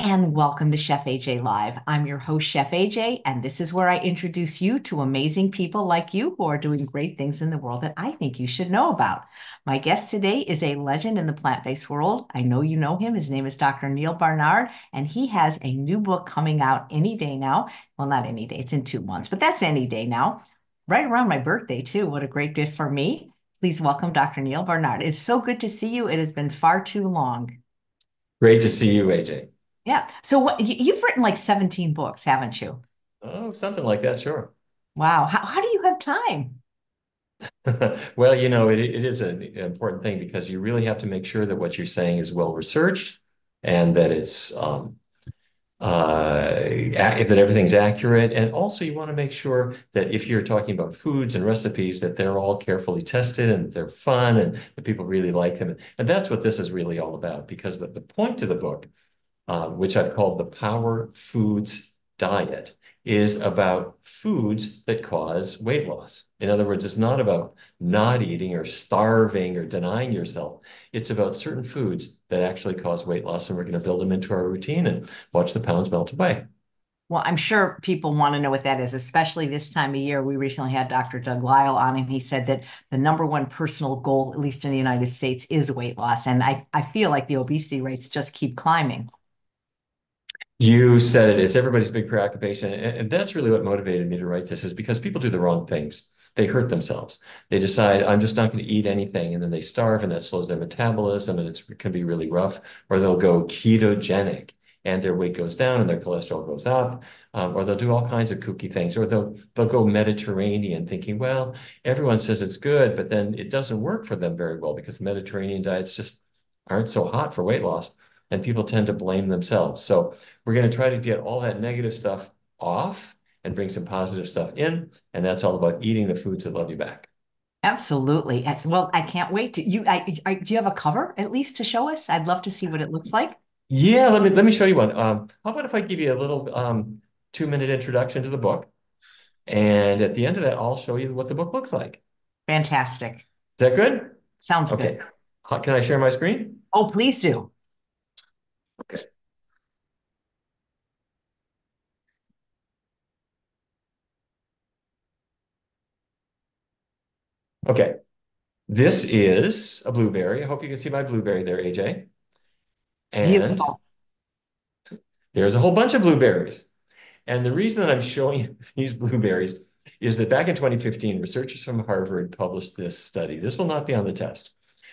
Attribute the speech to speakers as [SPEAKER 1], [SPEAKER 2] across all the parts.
[SPEAKER 1] and welcome to Chef AJ Live. I'm your host, Chef AJ, and this is where I introduce you to amazing people like you who are doing great things in the world that I think you should know about. My guest today is a legend in the plant based world. I know you know him. His name is Dr. Neal Barnard, and he has a new book coming out any day now. Well, not any day, it's in two months, but that's any day now. Right around my birthday, too. What a great gift for me. Please welcome Dr. Neal Barnard. It's so good to see you. It has been far too long.
[SPEAKER 2] Great to see you, AJ.
[SPEAKER 1] Yeah. So what you've written like 17 books, haven't you?
[SPEAKER 2] Oh, something like that, sure.
[SPEAKER 1] Wow. How, how do you have time?
[SPEAKER 2] Well, you know, it, it is an important thing because you really have to make sure that what you're saying is well researched and that it's um, uh, that everything's accurate. And also you want to make sure that if you're talking about foods and recipes, that they're all carefully tested and they're fun and that people really like them. And that's what this is really all about because the, the point of the book uh, which I've called the Power Foods Diet, is about foods that cause weight loss. In other words, it's not about not eating or starving or denying yourself. It's about certain foods that actually cause weight loss, and we're going to build them into our routine and watch the pounds melt away.
[SPEAKER 1] Well, I'm sure people want to know what that is, especially this time of year. We recently had Dr. Doug Lisle on, and he said that the number one personal goal, at least in the United States, is weight loss. And I, I feel like the obesity rates just keep climbing.
[SPEAKER 2] You said it. It's everybody's big preoccupation. And, and that's really what motivated me to write this is because people do the wrong things. They hurt themselves. They decide, I'm just not going to eat anything. And then they starve and that slows their metabolism and it can be really rough. Or they'll go ketogenic and their weight goes down and their cholesterol goes up. Um, or they'll do all kinds of kooky things. Or they'll, they'll go Mediterranean thinking, well, everyone says it's good, but then it doesn't work for them very well because Mediterranean diets just aren't so hot for weight loss and people tend to blame themselves. So we're going to try to get all that negative stuff off and bring some positive stuff in. And that's all about eating the foods that love you back.
[SPEAKER 1] Absolutely. Well, I can't wait to you. I, I, do you have a cover at least to show us? I'd love to see what it looks like.
[SPEAKER 2] Yeah, let me let me show you one. Um, how about if I give you a little um, two minute introduction to the book, and at the end of that, I'll show you what the book looks like.
[SPEAKER 1] Fantastic. Is
[SPEAKER 2] that good?
[SPEAKER 1] Sounds okay.
[SPEAKER 2] good. Can I share my screen?
[SPEAKER 1] Oh, please do.
[SPEAKER 2] Okay. Okay. This is a blueberry. I hope you can see my blueberry there, AJ. And Beautiful. there's a whole bunch of blueberries. And the reason that I'm showing these blueberries is that back in 2015, researchers from Harvard published this study. This will not be on the test,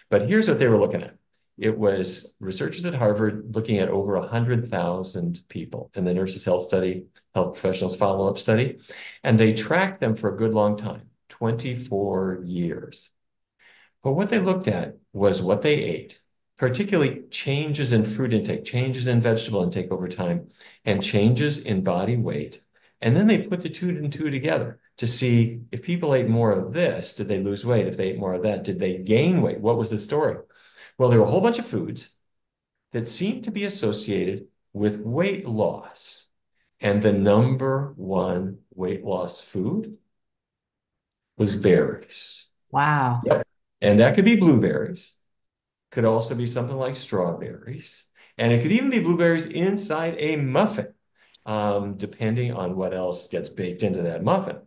[SPEAKER 2] but here's what they were looking at. It was researchers at Harvard looking at over 100,000 people in the Nurses Health Study, Health Professionals Follow-Up Study, and they tracked them for a good long time, 24 years. But what they looked at was what they ate, particularly changes in fruit intake, changes in vegetable intake over time, and changes in body weight. And then they put the two and two together to see if people ate more of this, did they lose weight? If they ate more of that, did they gain weight? What was the story? Well, there were a whole bunch of foods that seemed to be associated with weight loss. And the number one weight loss food was berries.
[SPEAKER 1] Wow.
[SPEAKER 2] Yep. And that could be blueberries, could also be something like strawberries, and it could even be blueberries inside a muffin, um, depending on what else gets baked into that muffin.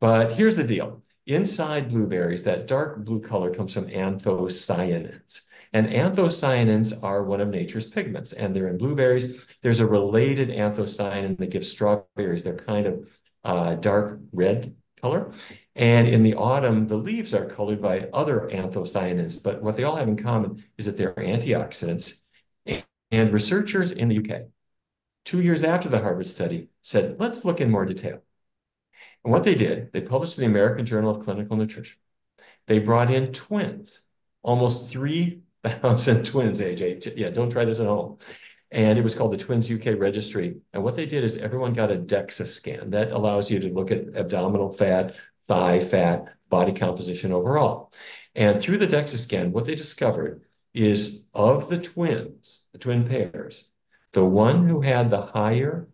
[SPEAKER 2] But here's the deal. Inside blueberries, that dark blue color comes from anthocyanins. And anthocyanins are one of nature's pigments, and they're in blueberries. There's a related anthocyanin that gives strawberries their kind of uh, dark red color. And in the autumn, the leaves are colored by other anthocyanins, but what they all have in common is that they're antioxidants. And researchers in the UK, two years after the Harvard study, said, let's look in more detail. And what they did, they published in the American Journal of Clinical Nutrition. They brought in twins, almost three thousand twins, AJ. Yeah, don't try this at home. And it was called the Twins UK Registry. And what they did is everyone got a DEXA scan. That allows you to look at abdominal fat, thigh fat, body composition overall. And through the DEXA scan, what they discovered is of the twins, the twin pairs, the one who had the higher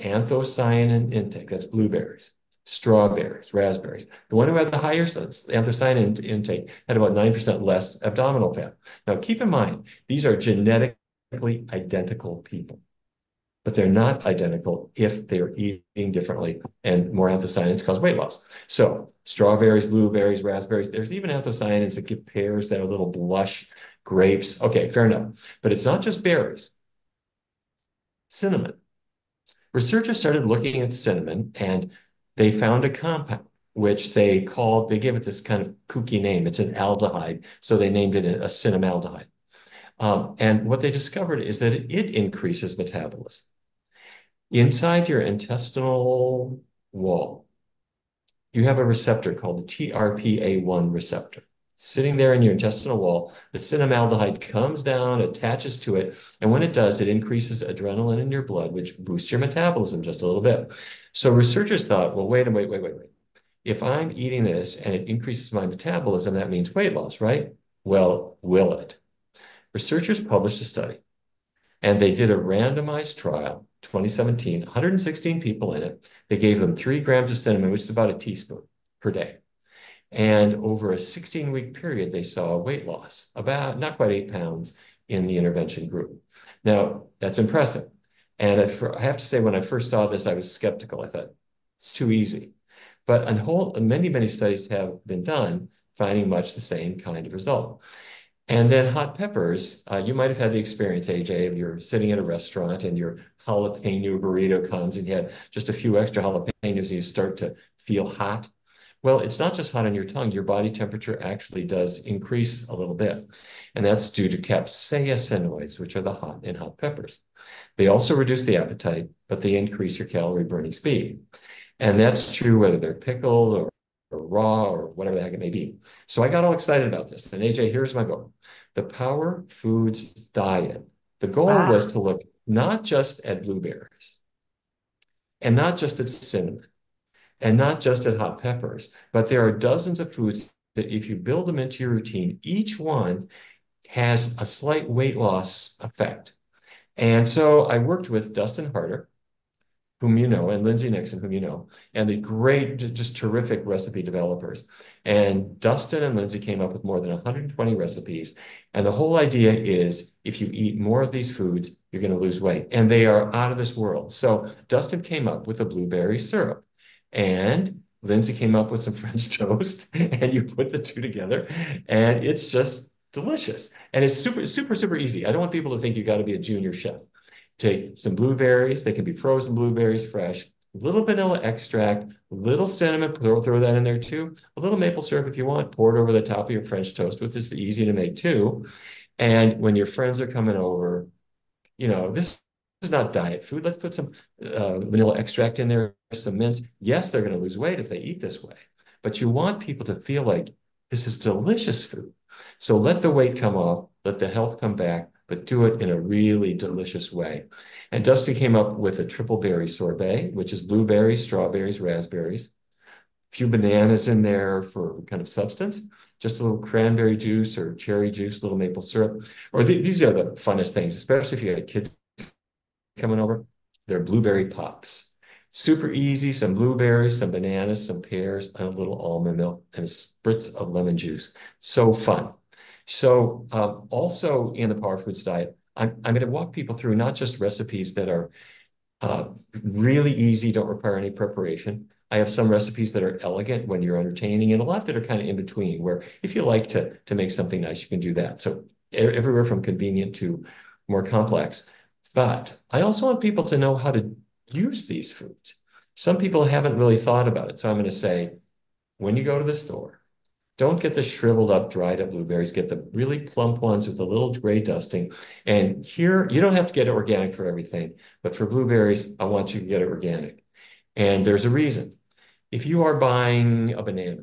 [SPEAKER 2] anthocyanin intake, that's blueberries, strawberries, raspberries. The one who had the higher anthocyanin intake had about 9% less abdominal fat. Now, keep in mind, these are genetically identical people. but they're not identical if they're eating differently and more anthocyanins cause weight loss. So strawberries, blueberries, raspberries, there's even anthocyanins that give pears that are little blush grapes. Okay, fair enough. But it's not just berries. Cinnamon. Researchers started looking at cinnamon and they found a compound which they called, they gave it this kind of kooky name. It's an aldehyde. So they named it a, cinnamaldehyde. Um, and what they discovered is that it increases metabolism. Inside your intestinal wall, you have a receptor called the TRPA1 receptor. Sitting there in your intestinal wall, the cinnamaldehyde comes down, attaches to it, and when it does, it increases adrenaline in your blood, which boosts your metabolism just a little bit. So researchers thought, well, wait wait, wait, wait, wait. If I'm eating this and it increases my metabolism, that means weight loss, right? Well, will it? Researchers published a study and they did a randomized trial, 2017, 116 people in it. They gave them three grams of cinnamon, which is about a teaspoon per day. And over a 16 week period, they saw weight loss, about not quite eight pounds in the intervention group. Now, that's impressive. And I have to say, when I first saw this, I was skeptical. I thought, it's too easy. But a whole, many, many studies have been done finding much the same kind of result. And then hot peppers, uh, you might have had the experience, AJ, of you're sitting at a restaurant and your jalapeno burrito comes and you have just a few extra jalapenos and you start to feel hot. Well, it's not just hot on your tongue. Your body temperature actually does increase a little bit. And that's due to capsaicinoids, which are the hot in hot peppers. They also reduce the appetite, but they increase your calorie burning speed. And that's true whether they're pickled or or raw or whatever the heck it may be. So I got all excited about this. And AJ, here's my book, The Power Foods Diet. The goal wow. was to look not just at blueberries and not just at cinnamon and not just at hot peppers, but there are dozens of foods that if you build them into your routine, each one has a slight weight loss effect. And so I worked with Dustin Harder, whom you know, and Lindsay Nixon, whom you know, and the great, just terrific recipe developers. And Dustin and Lindsay came up with more than 120 recipes. And the whole idea is if you eat more of these foods, you're going to lose weight. And they are out of this world. So Dustin came up with a blueberry syrup. And Lindsay came up with some French toast. And you put the two together. And it's just delicious. And it's super, super, super easy. I don't want people to think you got to be a junior chef. Take some blueberries, they can be frozen blueberries fresh, a little vanilla extract, little cinnamon, throw, throw that in there too, a little maple syrup if you want, pour it over the top of your French toast, which is easy to make too. And when your friends are coming over, you know, this is not diet food. Let's put some uh, vanilla extract in there, some mints. Yes, they're going to lose weight if they eat this way, but you want people to feel like this is delicious food. So let the weight come off, let the health come back, but do it in a really delicious way. And Dusty came up with a triple berry sorbet, which is blueberries, strawberries, raspberries, a few bananas in there for kind of substance, just a little cranberry juice or cherry juice, a little maple syrup. Or th these are the funnest things, especially if you have kids coming over. They're blueberry pops. Super easy, some blueberries, some bananas, some pears, and a little almond milk, and a spritz of lemon juice. So fun. So um, also in the Power Foods diet, I'm, I'm going to walk people through not just recipes that are uh, really easy, don't require any preparation. I have some recipes that are elegant when you're entertaining and a lot that are kind of in between where if you like to, to make something nice, you can do that. So everywhere from convenient to more complex. But I also want people to know how to use these foods. Some people haven't really thought about it. So I'm going to say, when you go to the store, don't get the shriveled up, dried up blueberries. Get the really plump ones with a little gray dusting. And here, you don't have to get it organic for everything, but for blueberries, I want you to get it organic. And there's a reason. If you are buying a banana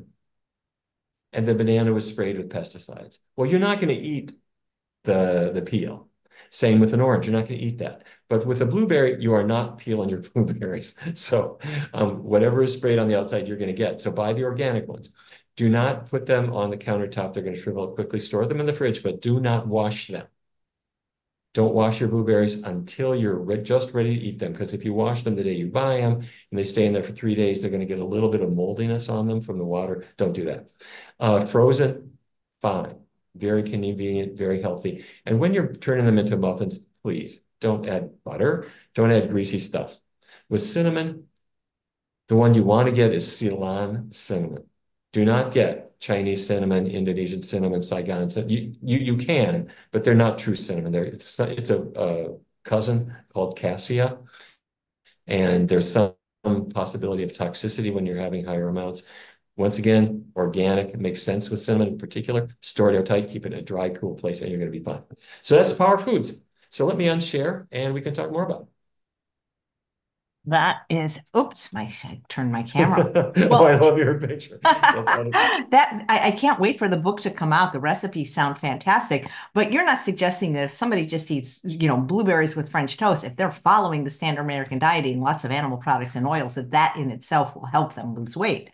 [SPEAKER 2] and the banana was sprayed with pesticides, well, you're not going to eat the, the peel. Same with an orange, you're not going to eat that. But with a blueberry, you are not peeling your blueberries. So um, whatever is sprayed on the outside, you're going to get. So buy the organic ones. Do not put them on the countertop. They're going to shrivel up quickly. Store them in the fridge, but do not wash them. Don't wash your blueberries until you're re just ready to eat them. Because if you wash them the day you buy them and they stay in there for three days, they're going to get a little bit of moldiness on them from the water. Don't do that. Uh, frozen, fine. Very convenient, very healthy. And when you're turning them into muffins, please Don't add butter. Don't add greasy stuff. With cinnamon, the one you want to get is Ceylon cinnamon. Do not get Chinese cinnamon, Indonesian cinnamon, Saigon cinnamon. You, you, you can, but they're not true cinnamon. They're, it's, it's a, a cousin called cassia, and there's some possibility of toxicity when you're having higher amounts. Once again, organic makes sense with cinnamon in particular. Store it airtight, keep it in a dry, cool place, and you're going to be fine. So that's the power of foods. So let me unshare, and we can talk more about it.
[SPEAKER 1] That is, oops, my I turned my camera.
[SPEAKER 2] oh, I love your picture.
[SPEAKER 1] That I, I can't wait for the book to come out. The recipes sound fantastic, but you're not suggesting that if somebody just eats, you know, blueberries with French toast, if they're following the standard American diet, eating lots of animal products and oils, that that in itself will help them lose weight.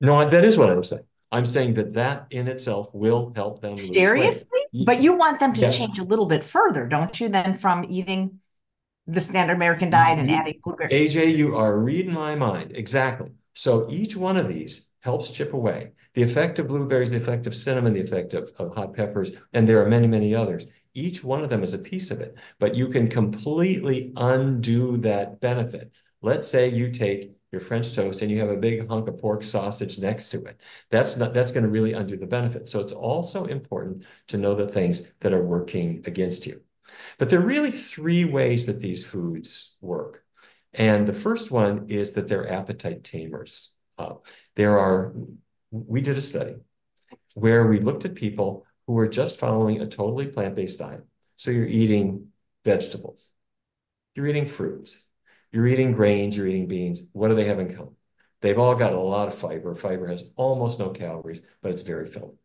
[SPEAKER 2] No, that is what I was saying. I'm saying that that in itself will help them.
[SPEAKER 1] Seriously? But you want them to
[SPEAKER 2] Yeah.
[SPEAKER 1] change a little bit further, don't you, than from eating the standard American diet and
[SPEAKER 2] You-
[SPEAKER 1] adding blueberries?
[SPEAKER 2] AJ, you are reading my mind. Exactly. So each one of these helps chip away. The effect of blueberries, the effect of cinnamon, the effect of, of hot peppers, and there are many, many others. Each one of them is a piece of it, but you can completely undo that benefit. Let's say you take your French toast and you have a big hunk of pork sausage next to it. That's not that's going to really undo the benefit. So it's also important to know the things that are working against you. But there are really three ways that these foods work. And the first one is that they're appetite tamers. Uh, there are, we did a study where we looked at people who were just following a totally plant-based diet. So you're eating vegetables, you're eating fruits, you're eating grains, you're eating beans. What do they have in common? They've all got a lot of fiber. Fiber has almost no calories, but it's very filling.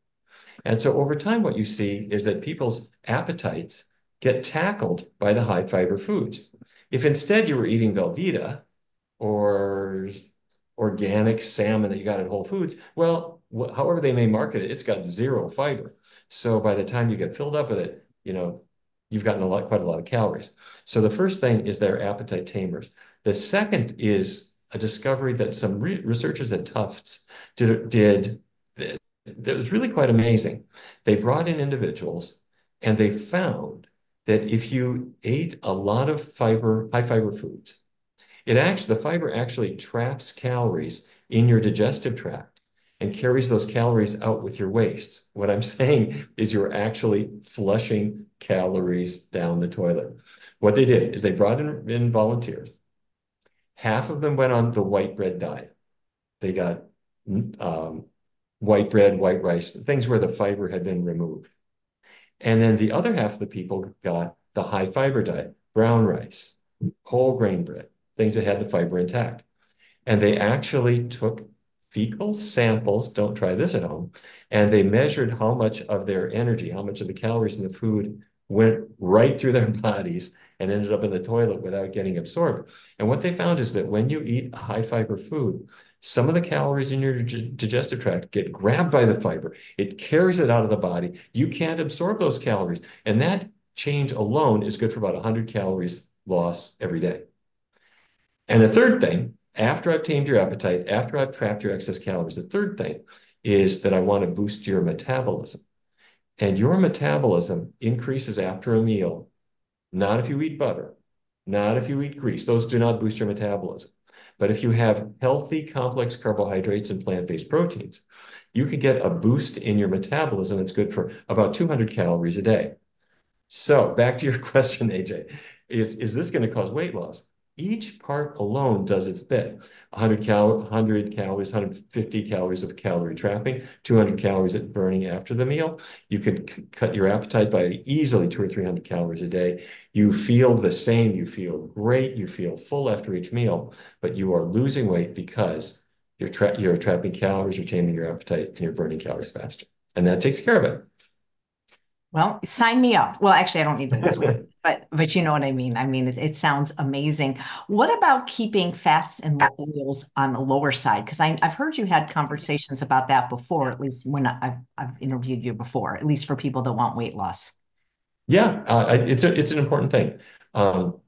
[SPEAKER 2] And so over time, what you see is that people's appetites get tackled by the high fiber foods. If instead you were eating Velveeta or organic salmon that you got at Whole Foods, well, however they may market it, it's got zero fiber. So by the time you get filled up with it, you know, you've gotten a lot, quite a lot of calories. So the first thing is their appetite tamers. The second is a discovery that some re researchers at Tufts did, did that was really quite amazing. They brought in individuals and they found that if you ate a lot of fiber, high fiber foods, it actually, the fiber actually traps calories in your digestive tract and carries those calories out with your wastes. What I'm saying is you're actually flushing calories down the toilet. What they did is they brought in, in volunteers. Half of them went on the white bread diet. They got um, white bread, white rice, things where the fiber had been removed. And then the other half of the people got the high fiber diet, brown rice, whole grain bread, things that had the fiber intact. And they actually took fecal samples, don't try this at home, and they measured how much of their energy, how much of the calories in the food went right through their bodies and ended up in the toilet without getting absorbed. And what they found is that when you eat high fiber food, some of the calories in your digestive tract get grabbed by the fiber. It carries it out of the body. You can't absorb those calories. And that change alone is good for about 100 calories loss every day. And the third thing, after I've tamed your appetite, after I've trapped your excess calories, the third thing is that I want to boost your metabolism. And your metabolism increases after a meal, not if you eat butter, not if you eat grease. Those do not boost your metabolism. But if you have healthy complex carbohydrates and plant-based proteins, you could get a boost in your metabolism It's good for about 200 calories a day. So back to your question, AJ, is, is this going to cause weight loss? Each part alone does its bit. 100 cal 100 calories, 150 calories of calorie trapping, 200 calories at burning after the meal. You could cut your appetite by easily two or 300 calories a day. You feel the same. You feel great. You feel full after each meal, but you are losing weight because you're, tra you're trapping calories, you're taming your appetite, and you're burning calories faster. And that takes care of it.
[SPEAKER 1] Well, sign me up. Well, actually, I don't need to lose weight, but but you know what I mean. I mean, it, it sounds amazing. What about keeping fats and oils on the lower side? Because I've heard you had conversations about that before, at least when I've I've interviewed you before, at least for people that want weight loss.
[SPEAKER 2] Yeah, uh, it's a, it's an important thing. Um,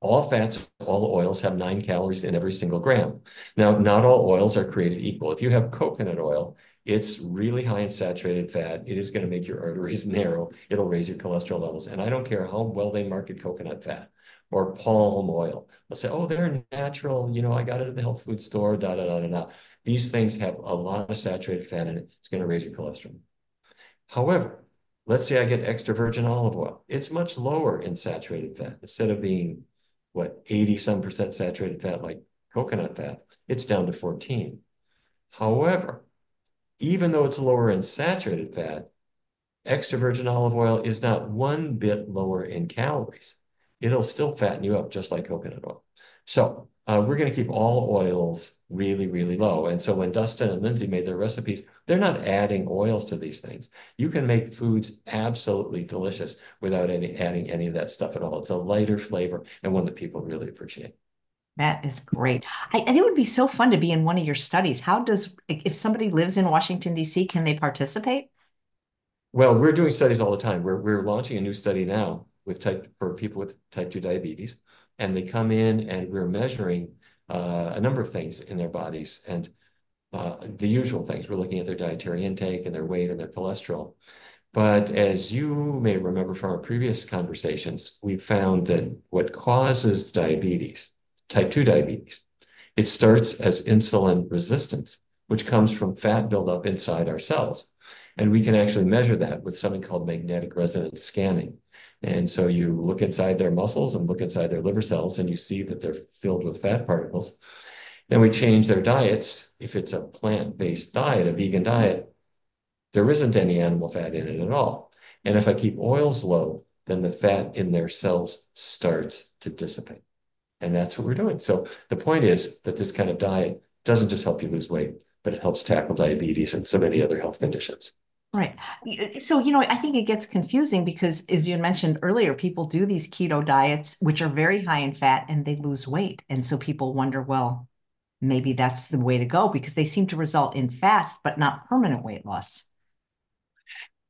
[SPEAKER 2] all fats, all oils have nine calories in every single gram. Now, not all oils are created equal. If you have coconut oil, It's really high in saturated fat. It is going to make your arteries narrow. It'll raise your cholesterol levels. And I don't care how well they market coconut fat or palm oil. They'll say, oh, they're natural. You know, I got it at the health food store, da, da, da, da, da. These things have a lot of saturated fat in it. It's going to raise your cholesterol. However, let's say I get extra virgin olive oil. It's much lower in saturated fat. Instead of being, what, 80 some percent saturated fat like coconut fat, it's down to 14. However, even though it's lower in saturated fat, extra virgin olive oil is not one bit lower in calories. It'll still fatten you up just like coconut oil. So uh, we're going to keep all oils really, really low. And so when Dustin and Lindsay made their recipes, they're not adding oils to these things. You can make foods absolutely delicious without any adding any of that stuff at all. It's a lighter flavor and one that people really appreciate.
[SPEAKER 1] That is great. I, I think it would be so fun to be in one of your studies. How does, if somebody lives in Washington, D.C., can they participate?
[SPEAKER 2] Well, we're doing studies all the time. We're, we're launching a new study now with type for people with type 2 diabetes. And they come in and we're measuring uh, a number of things in their bodies and uh, the usual things. We're looking at their dietary intake and their weight and their cholesterol. But as you may remember from our previous conversations, we found that what causes diabetes, type 2 diabetes, it starts as insulin resistance, which comes from fat buildup inside our cells. And we can actually measure that with something called magnetic resonance scanning. And so you look inside their muscles and look inside their liver cells, and you see that they're filled with fat particles. Then we change their diets. If it's a plant-based diet, a vegan diet, there isn't any animal fat in it at all. And if I keep oils low, then the fat in their cells starts to dissipate. And that's what we're doing. So the point is that this kind of diet doesn't just help you lose weight, but it helps tackle diabetes and so many other health conditions.
[SPEAKER 1] Right. So, you know, I think it gets confusing because, as you mentioned earlier, people do these keto diets, which are very high in fat, and they lose weight. And so people wonder, well, maybe that's the way to go because they seem to result in fast, but not permanent weight loss.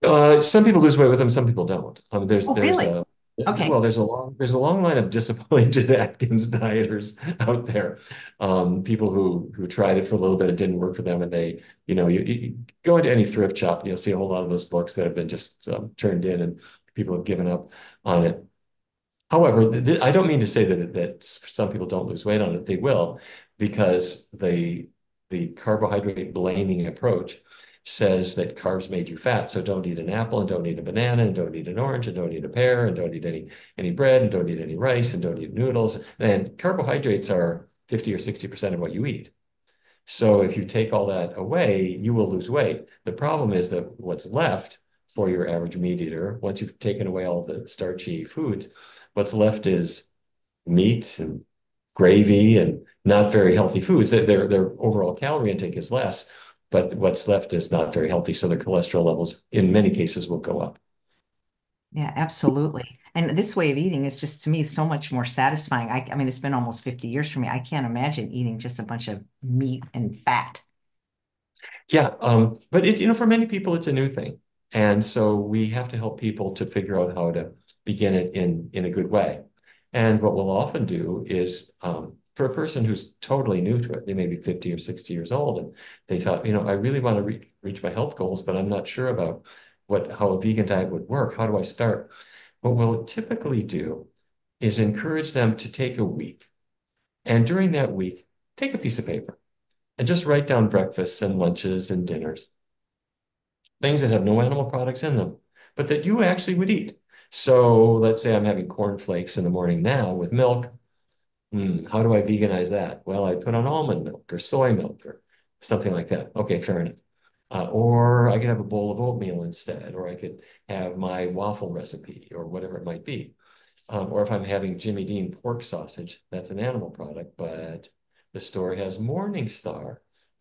[SPEAKER 2] Uh, some people lose weight with them, some people don't. Um, there's
[SPEAKER 1] Oh,
[SPEAKER 2] there's
[SPEAKER 1] really?
[SPEAKER 2] a
[SPEAKER 1] Okay.
[SPEAKER 2] well, there's a long there's a long line of disappointed Atkins dieters out there. Um, people who who tried it for a little bit, it didn't work for them, and they, you know, you, you go into any thrift shop, you'll see a whole lot of those books that have been just um, turned in, and people have given up on it. However, th I don't mean to say that that some people don't lose weight on it. They will, because the the carbohydrate blaming approach says that carbs made you fat, so don't eat an apple and don't eat a banana and don't eat an orange and don't eat a pear and don't eat any any bread and don't eat any rice and don't eat noodles. And carbohydrates are 50 or 60% of what you eat. So if you take all that away, you will lose weight. The problem is that what's left for your average meat eater, once you've taken away all the starchy foods, what's left is meat and gravy and not very healthy foods. Their their overall calorie intake is less but what's left is not very healthy. So their cholesterol levels, in many cases, will go up.
[SPEAKER 1] Yeah, absolutely. And this way of eating is just to me so much more satisfying. I, I mean, it's been almost 50 years for me. I can't imagine eating just a bunch of meat and fat.
[SPEAKER 2] Yeah, um, but it, you know, for many people, it's a new thing. And so we have to help people to figure out how to begin it in in a good way. And what we'll often do is um, for a person who's totally new to it, they may be 50 or 60 years old, and they thought, you know, I really want to re reach my health goals, but I'm not sure about what how a vegan diet would work. How do I start? What we'll typically do is encourage them to take a week, and during that week, take a piece of paper and just write down breakfasts and lunches and dinners, things that have no animal products in them, but that you actually would eat. So let's say I'm having cornflakes in the morning now with milk. Hmm, how do I veganize that? Well, I put on almond milk or soy milk or something like that. Okay, fair enough. Uh, or I could have a bowl of oatmeal instead, or I could have my waffle recipe or whatever it might be. Um, or if I'm having Jimmy Dean pork sausage, that's an animal product, but the store has Morningstar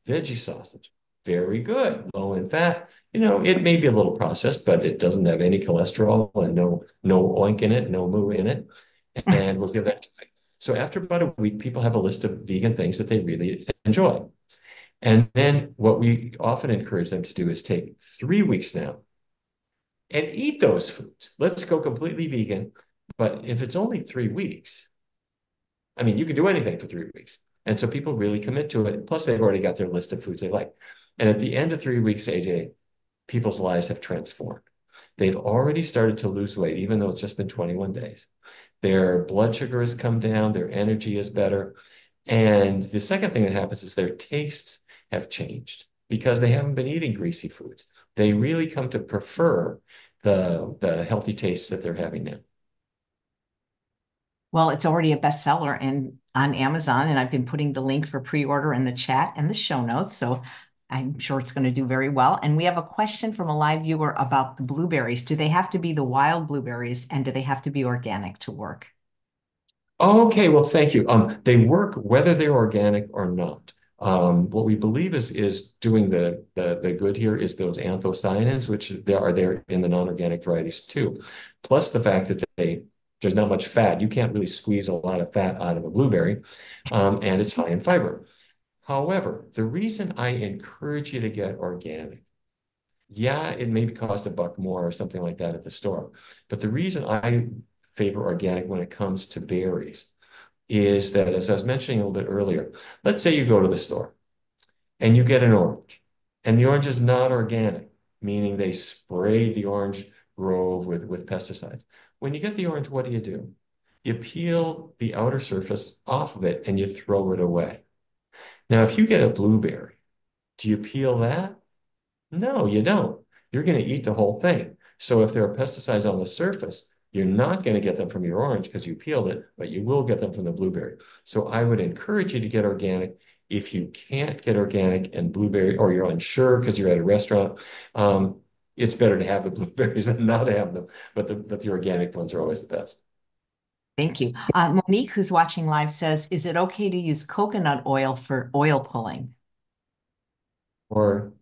[SPEAKER 2] veggie sausage. Very good, low in fat. You know, it may be a little processed, but it doesn't have any cholesterol and no no oink in it, no moo in it. And we'll give that a try. So after about a week, people have a list of vegan things that they really enjoy. And then what we often encourage them to do is take three weeks now and eat those foods. Let's go completely vegan. But if it's only three weeks, I mean, you can do anything for three weeks. And so people really commit to it. Plus, they've already got their list of foods they like. And at the end of three weeks, AJ, people's lives have transformed. They've already started to lose weight, even though it's just been 21 days. Their blood sugar has come down, their energy is better. And the second thing that happens is their tastes have changed because they haven't been eating greasy foods. They really come to prefer the, the healthy tastes that they're having now.
[SPEAKER 1] Well, it's already a bestseller and on Amazon, and I've been putting the link for pre-order in the chat and the show notes. So I'm sure it's going to do very well. And we have a question from a live viewer about the blueberries. Do they have to be the wild blueberries and do they have to be organic to work?
[SPEAKER 2] Okay, well, thank you. Um, they work whether they're organic or not. Um, what we believe is is doing the, the the good here is those anthocyanins, which there are there in the non-organic varieties too. Plus the fact that they there's not much fat. You can't really squeeze a lot of fat out of a blueberry, um, and it's high in fiber. However, the reason I encourage you to get organic, yeah, it may cost a buck more or something like that at the store, but the reason I favor organic when it comes to berries is that, as I was mentioning a little bit earlier, let's say you go to the store and you get an orange, and the orange is not organic, meaning they sprayed the orange grove with, with pesticides. When you get the orange, what do you do? You peel the outer surface off of it and you throw it away. Now, if you get a blueberry, do you peel that? No, you don't. You're going to eat the whole thing. So if there are pesticides on the surface, you're not going to get them from your orange because you peeled it, but you will get them from the blueberry. So I would encourage you to get organic. If you can't get organic and blueberry, or you're unsure because you're at a restaurant, um, it's better to have the blueberries than not have them. But the but the organic ones are always the best.
[SPEAKER 1] Thank you. Uh, Monique, who's watching live, says, "Is it okay to use coconut oil for oil pulling?"
[SPEAKER 2] Or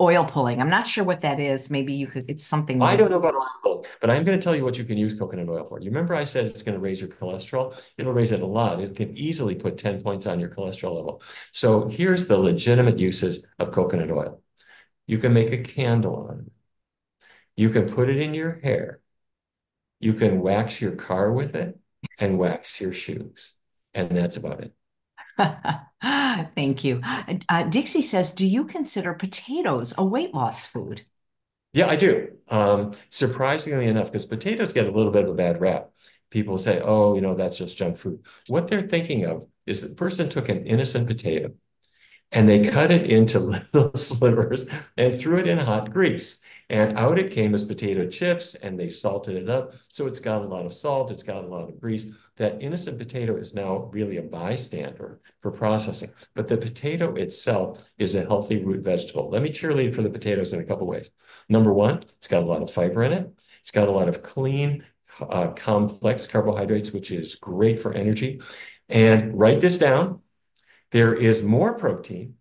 [SPEAKER 1] oil pulling. I'm not sure what that is. Maybe you could, it's something.
[SPEAKER 2] I don't know about oil pulling, but I'm going to tell you what you can use coconut oil for. You remember I said it's going to raise your cholesterol? It'll raise it a lot. It can easily put 10 points on your cholesterol level. So here's the legitimate uses of coconut oil. You can make a candle on it. You can put it in your hair. You can wax your car with it and wax your shoes. And that's about it.
[SPEAKER 1] Thank you. Uh, Dixie says, do you consider potatoes a weight loss food?
[SPEAKER 2] Yeah, I do. Um, surprisingly enough, because potatoes get a little bit of a bad rap. People say, oh, you know, that's just junk food. What they're thinking of is the person took an innocent potato and they cut it into little slivers and threw it in hot grease. And out it came as potato chips, and they salted it up. So it's got a lot of salt, it's got a lot of grease. That innocent potato is now really a bystander for processing. But the potato itself is a healthy root vegetable. Let me cheerlead for the potatoes in a couple ways. Number one, it's got a lot of fiber in it. It's got a lot of clean, uh, complex carbohydrates, which is great for energy. And write this down. There is more protein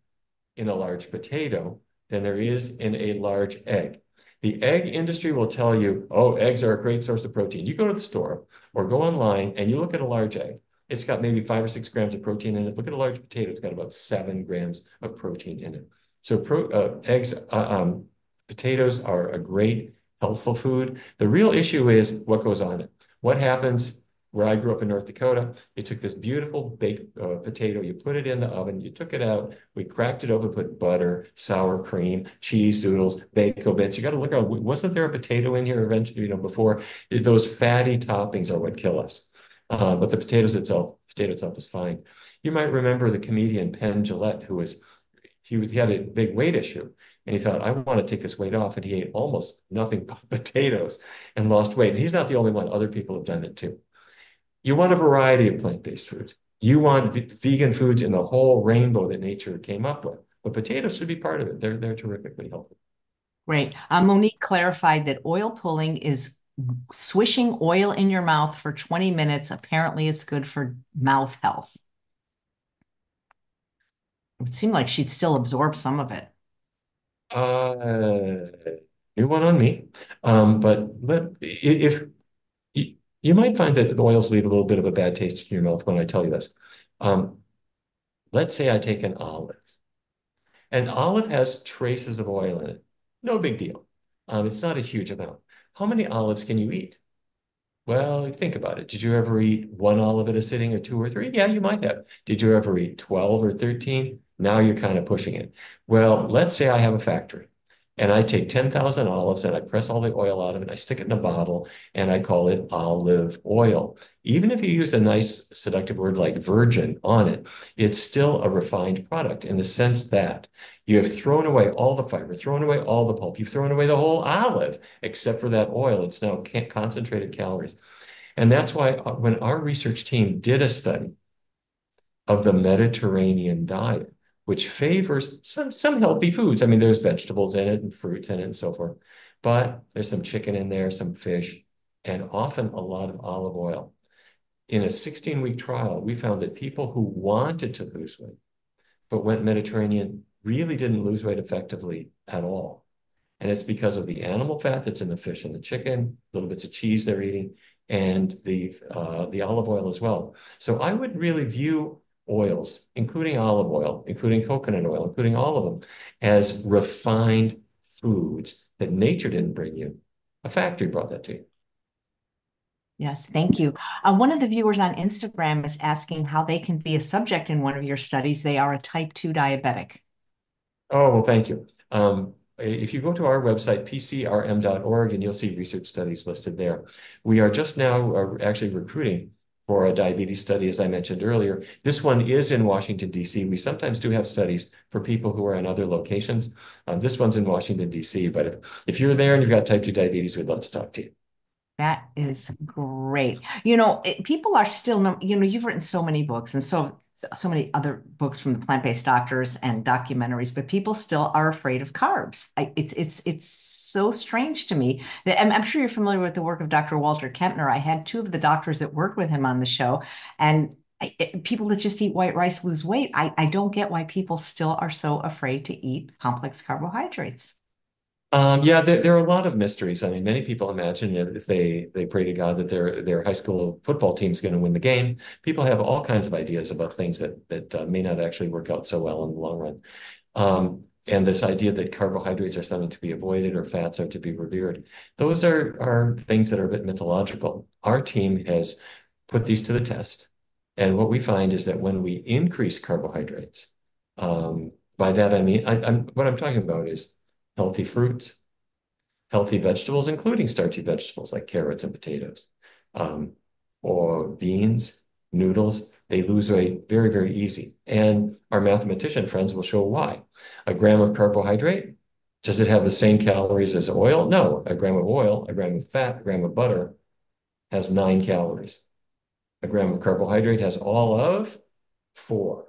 [SPEAKER 2] in a large potato than there is in a large egg. The egg industry will tell you, oh, eggs are a great source of protein. You go to the store or go online and you look at a large egg. It's got maybe five or six grams of protein in it. Look at a large potato. It's got about seven grams of protein in it. So pro, uh, eggs, uh, um, potatoes are a great healthful food. The real issue is what goes on it. What happens where I grew up in North Dakota, you took this beautiful baked uh, potato, you put it in the oven, you took it out, we cracked it open, put butter, sour cream, cheese doodles, bacon bits. You got to look around. Wasn't there a potato in here eventually, you know, before? Those fatty toppings are what kill us. Uh, but the potatoes itself, potato itself is fine. You might remember the comedian Penn Jillette, who was, he, was, he had a big weight issue. And he thought, I want to take this weight off. And he ate almost nothing but potatoes and lost weight. And he's not the only one. Other people have done it too. You want a variety of plant-based foods. You want vegan foods in the whole rainbow that nature came up with. But potatoes should be part of it. They're, they're terrifically healthy.
[SPEAKER 1] Great. Uh, Monique clarified that oil pulling is swishing oil in your mouth for 20 minutes. Apparently, it's good for mouth health. It would seem like she'd still absorb some of it.
[SPEAKER 2] Uh, new one on me. Um, but let, if you might find that the oils leave a little bit of a bad taste in your mouth when I tell you this. Um, let's say I take an olive. An olive has traces of oil in it. No big deal. Um, it's not a huge amount. How many olives can you eat? Well, think about it. Did you ever eat one olive at a sitting or two or three? Yeah, you might have. Did you ever eat 12 or 13? Now you're kind of pushing it. Well, let's say I have a factory and I take 10,000 olives and I press all the oil out of it, I stick it in a bottle and I call it olive oil. Even if you use a nice seductive word like virgin on it, it's still a refined product in the sense that you have thrown away all the fiber, thrown away all the pulp, you've thrown away the whole olive except for that oil. It's now concentrated calories. And that's why uh, when our research team did a study of the Mediterranean diet, which favors some some healthy foods. I mean, there's vegetables in it and fruits in it and so forth, but there's some chicken in there, some fish, and often a lot of olive oil. In a 16-week trial, we found that people who wanted to lose weight but went Mediterranean really didn't lose weight effectively at all. And it's because of the animal fat that's in the fish and the chicken, little bits of cheese they're eating, and the uh, the olive oil as well. So I would really view oils, including olive oil, including coconut oil, including all of them, as refined foods that nature didn't bring you. A factory brought that to you.
[SPEAKER 1] Yes, thank you. Uh, one of the viewers on Instagram is asking how they can be a subject in one of your studies. They are a type 2 diabetic.
[SPEAKER 2] Oh, well, thank you. Um, if you go to our website, pcrm.org, and you'll see research studies listed there. We are just now uh, actually recruiting for a diabetes study, as I mentioned earlier. This one is in Washington, D.C. We sometimes do have studies for people who are in other locations. Um, this one's in Washington, D.C., but if, if you're there and you've got type 2 diabetes, we'd love to talk to you.
[SPEAKER 1] That is great. You know, it, people are still, you know, you've written so many books and so so many other books from the plant-based doctors and documentaries, but people still are afraid of carbs. I, it's it's it's so strange to me that I'm, I'm, sure you're familiar with the work of Dr. Walter Kempner. I had two of the doctors that worked with him on the show, and I, it, people that just eat white rice lose weight. I, I don't get why people still are so afraid to eat complex carbohydrates.
[SPEAKER 2] Um, yeah, there, there are a lot of mysteries. I mean, many people imagine if they they pray to God that their their high school football team is going to win the game. People have all kinds of ideas about things that that uh, may not actually work out so well in the long run. Um, and this idea that carbohydrates are something to be avoided or fats are to be revered, those are are things that are a bit mythological. Our team has put these to the test, and what we find is that when we increase carbohydrates, um, by that I mean I, I'm what I'm talking about is healthy fruits, healthy vegetables, including starchy vegetables like carrots and potatoes, um, or beans, noodles, they lose weight very, very easy. And our mathematician friends will show why. A gram of carbohydrate, does it have the same calories as oil? No. A gram of oil, a gram of fat, a gram of butter has nine calories. A gram of carbohydrate has all of four.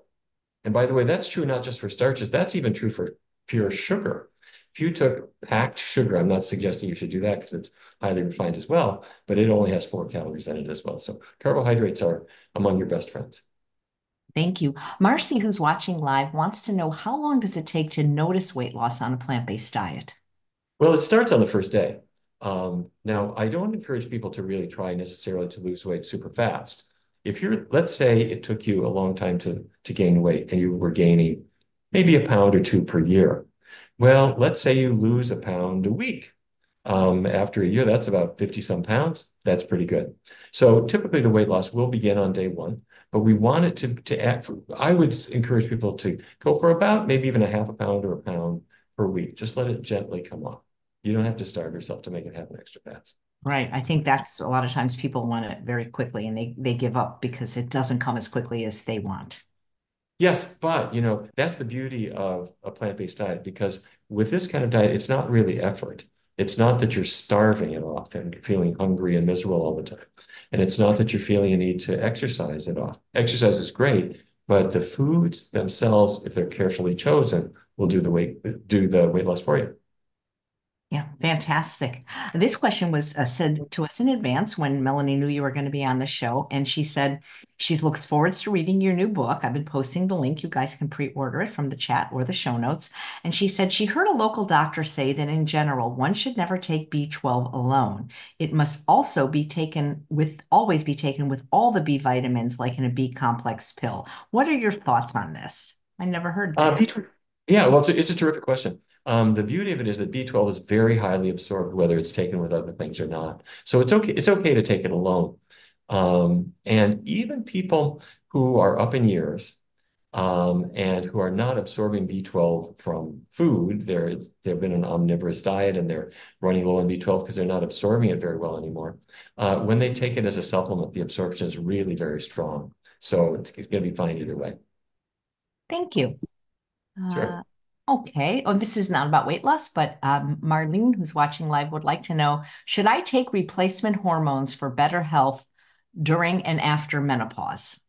[SPEAKER 2] And by the way, that's true not just for starches, that's even true for pure sugar. If you took packed sugar, I'm not suggesting you should do that because it's highly refined as well, but it only has four calories in it as well. So carbohydrates are among your best friends.
[SPEAKER 1] Thank you. Marcy, who's watching live, wants to know how long does it take to notice weight loss on a plant-based diet?
[SPEAKER 2] Well, it starts on the first day. Um, now, I don't encourage people to really try necessarily to lose weight super fast. If you're, let's say it took you a long time to, to gain weight and you were gaining maybe a pound or two per year. Well, let's say you lose a pound a week. Um, after a year, that's about 50 some pounds. That's pretty good. So typically the weight loss will begin on day one, but we want it to, to act. For, I would encourage people to go for about maybe even a half a pound or a pound per week. Just let it gently come off. You don't have to starve yourself to make it happen extra fast.
[SPEAKER 1] Right. I think that's a lot of times people want it very quickly and they, they give up because it doesn't come as quickly as they want.
[SPEAKER 2] Yes, but you know, that's the beauty of a plant-based diet because with this kind of diet, it's not really effort. It's not that you're starving it off and feeling hungry and miserable all the time. And it's not that you're feeling a need to exercise it off. Exercise is great, but the foods themselves, if they're carefully chosen, will do the weight do the weight loss for you.
[SPEAKER 1] Yeah, fantastic. This question was uh, said to us in advance when Melanie knew you were going to be on the show. And she said she's looks forward to reading your new book. I've been posting the link. You guys can pre order it from the chat or the show notes. And she said she heard a local doctor say that in general, one should never take B12 alone. It must also be taken with, always be taken with all the B vitamins, like in a B complex pill. What are your thoughts on this? I never heard
[SPEAKER 2] that. Uh, B12 yeah, well, it's a, it's a terrific question. Um, the beauty of it is that B12 is very highly absorbed, whether it's taken with other things or not. So it's okay, it's okay to take it alone. Um, and even people who are up in years um, and who are not absorbing B12 from food, they're, they've been an omnivorous diet and they're running low on B12 because they're not absorbing it very well anymore. Uh, when they take it as a supplement, the absorption is really very strong. So it's, it's going to be fine either way.
[SPEAKER 1] Thank you.
[SPEAKER 2] Sure.
[SPEAKER 1] Uh, Okay. Oh, this is not about weight loss, but um, Marlene, who's watching live, would like to know, should I take replacement hormones for better health during and after menopause?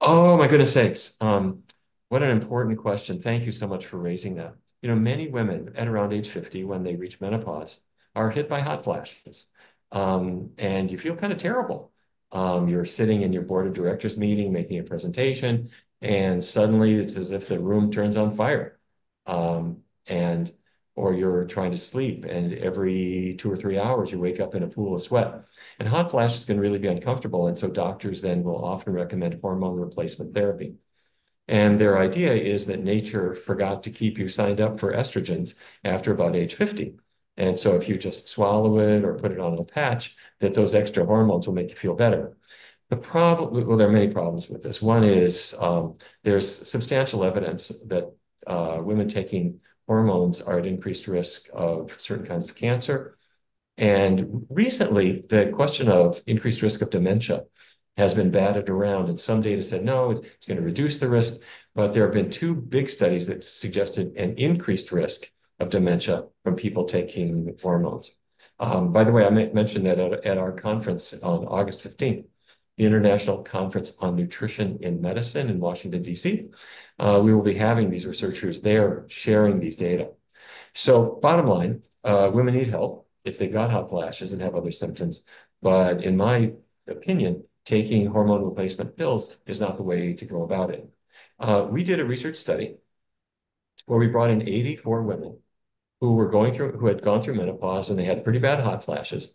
[SPEAKER 2] Oh, my goodness sakes. Um, what an important question. Thank you so much for raising that. You know, many women at around age 50, when they reach menopause, are hit by hot flashes. Um, and you feel kind of terrible. Um, you're sitting in your board of directors meeting, making a presentation, and suddenly it's as if the room turns on fire um, and or you're trying to sleep and every two or three hours you wake up in a pool of sweat. And hot flashes can really be uncomfortable. And so doctors then will often recommend hormone replacement therapy. And their idea is that nature forgot to keep you signed up for estrogens after about age 50. And so if you just swallow it or put it on a patch, that those extra hormones will make you feel better. The problem, well, there are many problems with this. One is um, there's substantial evidence that uh, women taking hormones are at increased risk of certain kinds of cancer. And recently, the question of increased risk of dementia has been batted around, and some data said no, it's, going to reduce the risk. But there have been two big studies that suggested an increased risk of dementia from people taking hormones. Um, by the way, I mentioned that at, at our conference on August 15th the International Conference on Nutrition in Medicine in Washington, D.C. Uh, we will be having these researchers there sharing these data. So bottom line, uh, women need help if they've got hot flashes and have other symptoms. But in my opinion, taking hormone replacement pills is not the way to go about it. Uh, we did a research study where we brought in 84 women who were going through, who had gone through menopause and they had pretty bad hot flashes.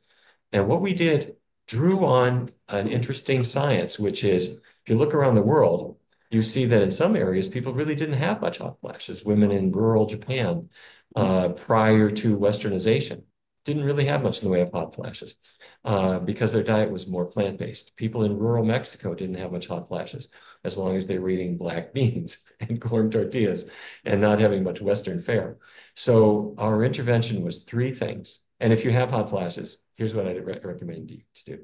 [SPEAKER 2] And what we did drew on an interesting science, which is if you look around the world, you see that in some areas, people really didn't have much hot flashes. Women in rural Japan uh, prior to westernization didn't really have much in the way of hot flashes uh, because their diet was more plant-based. People in rural Mexico didn't have much hot flashes as long as they were eating black beans and corn tortillas and not having much Western fare. So our intervention was three things. And if you have hot flashes, here's what I'd re recommend you to do.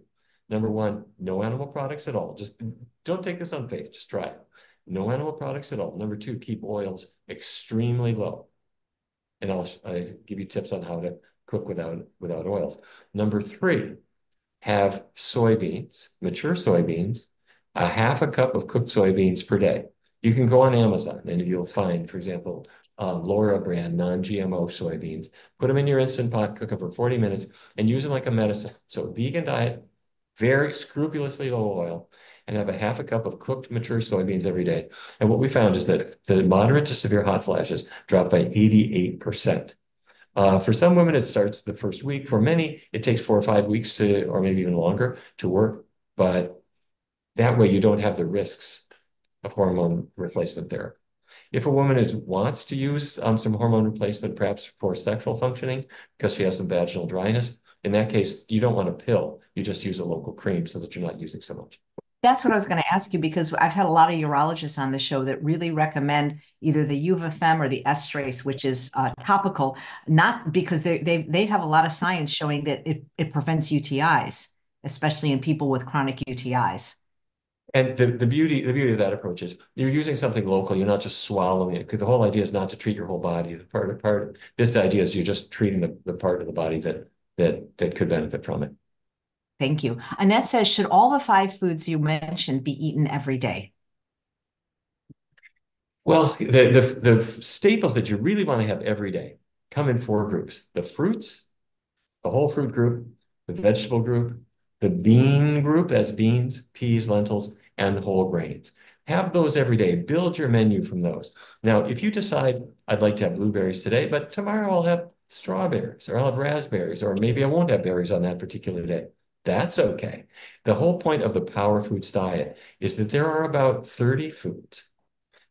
[SPEAKER 2] Number one, no animal products at all. Just don't take this on faith. Just try it. No animal products at all. Number two, keep oils extremely low. And I'll, I'll give you tips on how to cook without, without oils. Number three, have soybeans, mature soybeans, a half a cup of cooked soybeans per day. You can go on Amazon and you'll find, for example, um, Laura brand non-GMO soybeans. Put them in your Instant Pot, cook them for 40 minutes, and use them like a medicine. So vegan diet, very scrupulously low oil, and have a half a cup of cooked mature soybeans every day. And what we found is that the moderate to severe hot flashes dropped by 88%. Uh, for some women, it starts the first week. For many, it takes four or five weeks to, or maybe even longer to work. But that way you don't have the risks of hormone replacement therapy. If a woman is, wants to use um, some hormone replacement, perhaps for sexual functioning, because she has some vaginal dryness, in that case, you don't want a pill. You just use a local cream so that you're not using so much.
[SPEAKER 1] That's what I was going to ask you because I've had a lot of urologists on the show that really recommend either the Yuvafem or the Estrace, which is uh, topical, not because they they they have a lot of science showing that it, it prevents UTIs, especially in people with chronic UTIs.
[SPEAKER 2] And the, the beauty the beauty of that approach is you're using something local. You're not just swallowing it because the whole idea is not to treat your whole body. The part of part this idea is you're just treating the, the part of the body that that that could benefit from it.
[SPEAKER 1] Thank you. Annette says, should all the five foods you mentioned be eaten every day?
[SPEAKER 2] Well, the, the, the staples that you really want to have every day come in four groups. The fruits, the whole fruit group, the vegetable group, the bean group, that's beans, peas, lentils, and whole grains. Have those every day. Build your menu from those. Now, if you decide I'd like to have blueberries today, but tomorrow I'll have strawberries or I'll have raspberries, or maybe I won't have berries on that particular day. That's okay. The whole point of the Power Foods diet is that there are about 30 foods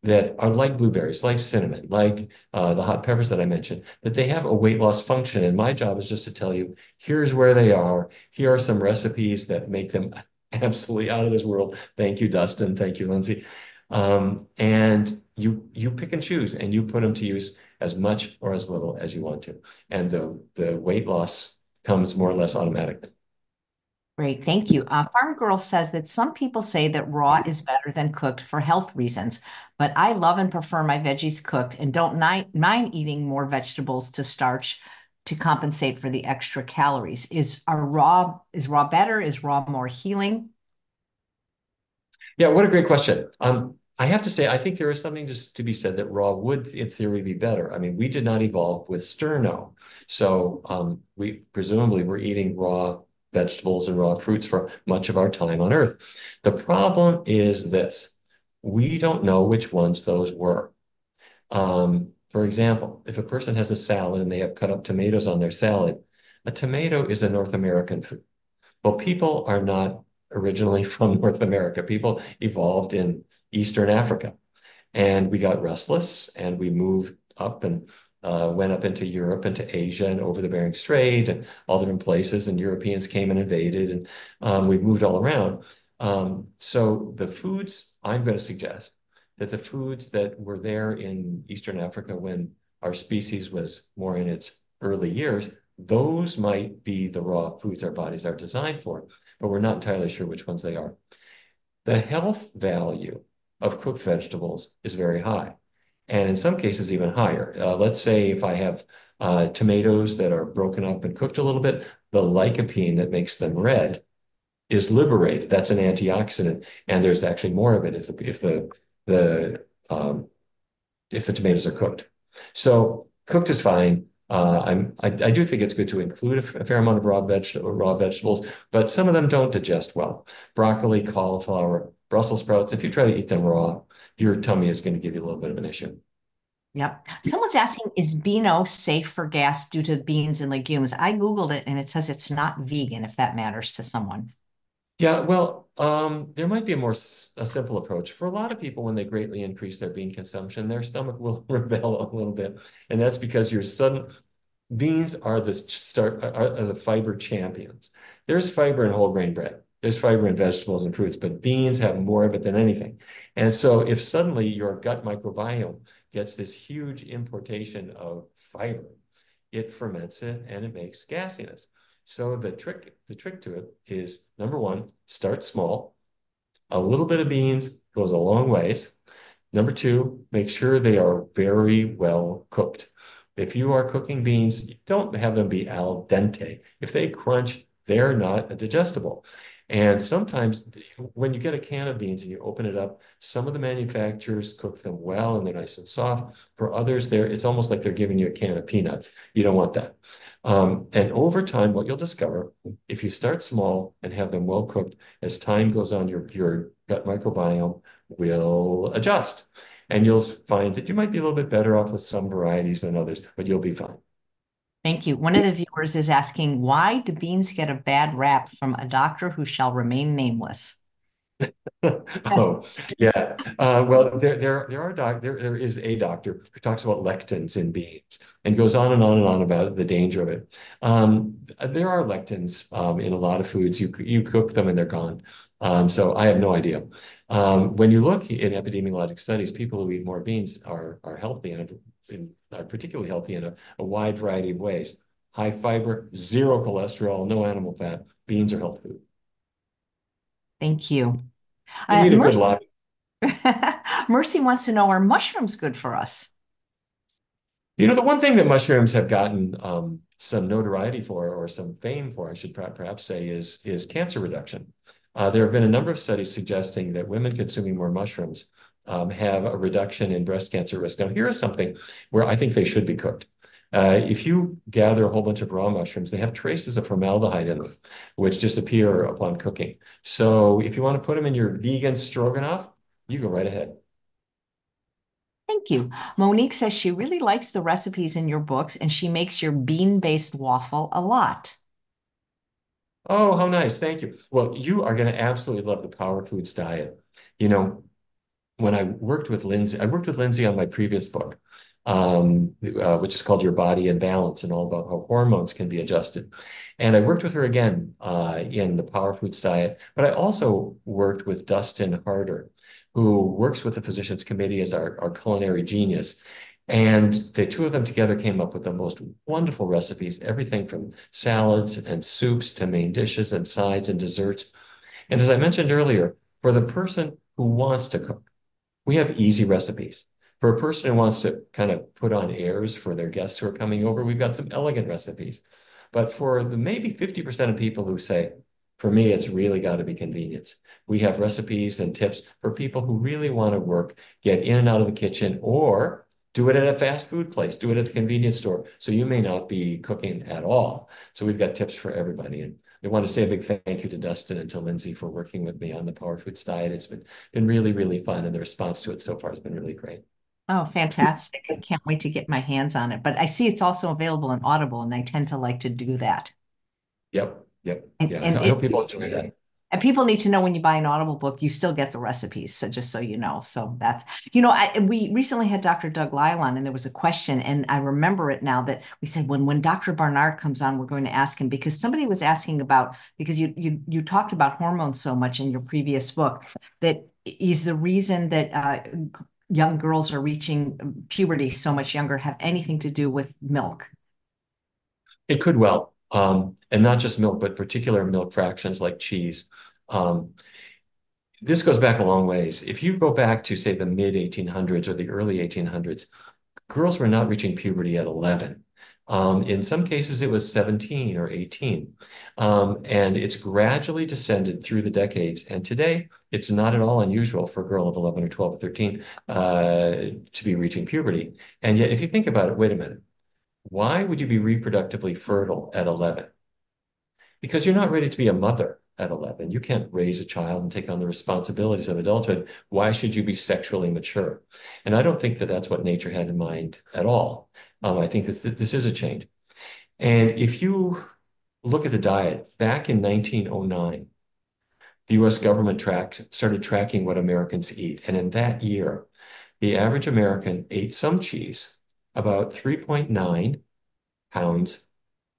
[SPEAKER 2] that are like blueberries, like cinnamon, like uh, the hot peppers that I mentioned, that they have a weight loss function. And my job is just to tell you, here's where they are. Here are some recipes that make them absolutely out of this world. Thank you, Dustin. Thank you, Lindsay. Um, and you you pick and choose and you put them to use as much or as little as you want to. And the the weight loss comes more or less automatically.
[SPEAKER 1] Great, thank you. Uh, Farm Girl says that some people say that raw is better than cooked for health reasons, but I love and prefer my veggies cooked and don't mind eating more vegetables to starch to compensate for the extra calories. Is are raw is raw better? Is raw more healing?
[SPEAKER 2] Yeah, what a great question. Um, I have to say, I think there is something just to be said that raw would, in theory, be better. I mean, we did not evolve with sterno, so um, we presumably were eating raw vegetables and raw fruits for much of our time on Earth. The problem is this: we don't know which ones those were. Um, for example, if a person has a salad and they have cut up tomatoes on their salad, a tomato is a North American food. Well, people are not originally from North America. People evolved in Eastern Africa. And we got restless and we moved up and uh, went up into Europe, into Asia, and over the Bering Strait, and all different places. And Europeans came and invaded, and um, we moved all around. Um, so the foods I'm going to suggest that the foods that were there in Eastern Africa when our species was more in its early years, those might be the raw foods our bodies are designed for, but we're not entirely sure which ones they are. The health value of cooked vegetables is very high, and in some cases even higher. Uh, let's say if I have uh, tomatoes that are broken up and cooked a little bit, the lycopene that makes them red is liberated. That's an antioxidant, and there's actually more of it if the if the the um, if the tomatoes are cooked. So cooked is fine. Uh, I'm I, I, do think it's good to include a, fair amount of raw veg raw vegetables, but some of them don't digest well. Broccoli, cauliflower, Brussels sprouts. If you try to eat them raw, your tummy is going to give you a little bit of an issue.
[SPEAKER 1] Yep. Someone's asking, is Beano safe for gas due to beans and legumes? I Googled it and it says it's not vegan, if that matters to someone.
[SPEAKER 2] Yeah, well, um, there might be a more a simple approach. For a lot of people, when they greatly increase their bean consumption, their stomach will rebel a little bit, and that's because your sudden beans are the start are, are the fiber champions. There's fiber in whole grain bread. There's fiber in vegetables and fruits, but beans have more of it than anything. And so, if suddenly your gut microbiome gets this huge importation of fiber, it ferments it and it makes gasiness. So the trick, the trick to it is number one, start small. A little bit of beans goes a long ways. Number two, make sure they are very well cooked. If you are cooking beans, don't have them be al dente. If they crunch, they're not digestible. And sometimes when you get a can of beans and you open it up, some of the manufacturers cook them well and they're nice and soft. For others, they're, it's almost like they're giving you a can of peanuts. You don't want that. Um, and over time, what you'll discover, if you start small and have them well cooked, as time goes on, your, your gut microbiome will adjust. And you'll find that you might be a little bit better off with some varieties than others, but you'll be fine.
[SPEAKER 1] Thank you. One of the viewers is asking, why do beans get a bad rap from a doctor who shall remain nameless?
[SPEAKER 2] Oh yeah. Uh, well, there there there are doc there there is a doctor who talks about lectins in beans and goes on and on and on about the danger of it. Um, there are lectins um, in a lot of foods. You you cook them and they're gone. Um, so I have no idea. Um, when you look in epidemiologic studies, people who eat more beans are are healthy and, are particularly healthy in a, a wide variety of ways. High fiber, zero cholesterol, no animal fat. Beans are health food.
[SPEAKER 1] Thank you.
[SPEAKER 2] You need uh, a Mercy, good lobby.
[SPEAKER 1] Mercy wants to know, are mushrooms good for us?
[SPEAKER 2] You know, the one thing that mushrooms have gotten um, some notoriety for, or some fame for, I should perhaps say, is, is cancer reduction. Uh, there have been a number of studies suggesting that women consuming more mushrooms um, have a reduction in breast cancer risk. Now, here is something where I think they should be cooked. Uh, if you gather a whole bunch of raw mushrooms, they have traces of formaldehyde in them, which disappear upon cooking. So if you want to put them in your vegan stroganoff, you go right ahead.
[SPEAKER 1] Thank you. Monique says she really likes the recipes in your books and she makes your bean-based waffle a lot.
[SPEAKER 2] Oh, how nice. Thank you. Well, you are going to absolutely love the Power Foods diet. You know, when I worked with Lindsay, I worked with Lindsay on my previous book, um, uh, which is called Your Body in Balance and all about how hormones can be adjusted. And I worked with her again uh, in the Power Foods diet, but I also worked with Dustin Harder, who works with the Physicians Committee as our, our culinary genius. And the two of them together came up with the most wonderful recipes, everything from salads and soups to main dishes and sides and desserts. And as I mentioned earlier, for the person who wants to cook, we have easy recipes. For a person who wants to kind of put on airs for their guests who are coming over, we've got some elegant recipes. But for the maybe 50% of people who say, for me, it's really got to be convenience. We have recipes and tips for people who really want to work, get in and out of the kitchen, or do it at a fast food place, do it at the convenience store. So you may not be cooking at all. So we've got tips for everybody. And I want to say a big thank you to Dustin and to Lindsay for working with me on the Power Foods diet. It's been been really, really fun. And the response to it so far has been really great.
[SPEAKER 1] Oh, fantastic. I can't wait to get my hands on it. But I see it's also available in Audible, and I tend to like to do that.
[SPEAKER 2] Yep. Yep.
[SPEAKER 1] And,
[SPEAKER 2] Yeah.
[SPEAKER 1] and
[SPEAKER 2] I hope people enjoy that.
[SPEAKER 1] And people need to know when you buy an Audible book, you still get the recipes. So just so you know. So that's, you know, I, we recently had Dr. Doug Lisle on and there was a question and I remember it now that we said when when Dr. Barnard comes on, we're going to ask him because somebody was asking about because you you you talked about hormones so much in your previous book that is the reason that uh, young girls are reaching puberty so much younger have anything to do with milk.
[SPEAKER 2] It could well. Um, and not just milk, but particular milk fractions like cheese. Um, this goes back a long ways. If you go back to, say, the mid 1800s or the early 1800s, girls were not reaching puberty at 11. Um, in some cases, it was 17 or 18. Um, and it's gradually descended through the decades. And today, it's not at all unusual for a girl of 11 or 12 or 13 uh, to be reaching puberty. And yet, if you think about it, wait a minute. Why would you be reproductively fertile at 11? Because you're not ready to be a mother at 11. You can't raise a child and take on the responsibilities of adulthood. Why should you be sexually mature? And I don't think that that's what nature had in mind at all. Um, I think that this is a change. And if you look at the diet, back in 1909, the US government tracked, started tracking what Americans eat. And in that year, the average American ate some cheese, about 3.9 pounds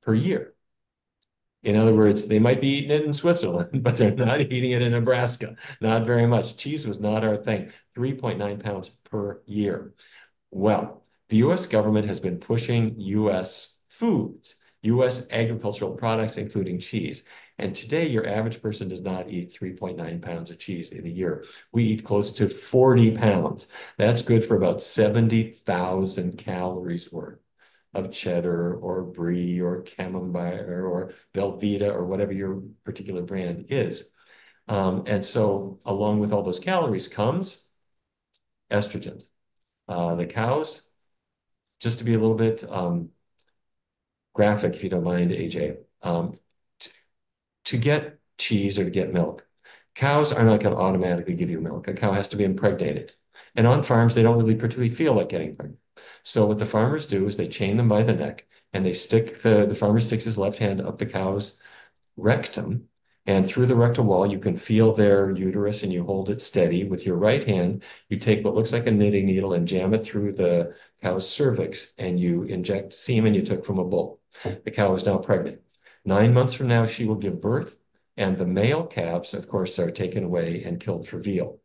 [SPEAKER 2] per year. In other words, they might be eating it in Switzerland, but they're not eating it in Nebraska. Not very much. Cheese was not our thing. 3.9 pounds per year. Well, the US government has been pushing US foods, US agricultural products, including cheese. And today, your average person does not eat 3.9 pounds of cheese in a year. We eat close to 40 pounds. That's good for about 70,000 calories worth of cheddar or brie or camembert or Velveeta or whatever your particular brand is. Um, and so along with all those calories comes estrogens. Uh, the cows, just to be a little bit um, graphic, if you don't mind, AJ, um, to get cheese or to get milk, cows are not going to automatically give you milk. A cow has to be impregnated. And on farms, they don't really particularly feel like getting pregnant. So what the farmers do is they chain them by the neck and they stick the, the farmer sticks his left hand up the cow's rectum. And through the rectal wall, you can feel their uterus and you hold it steady. With your right hand, you take what looks like a knitting needle and jam it through the cow's cervix and you inject semen you took from a bull. The cow is now pregnant. Nine months from now, she will give birth, and the male calves, of course, are taken away and killed for veal.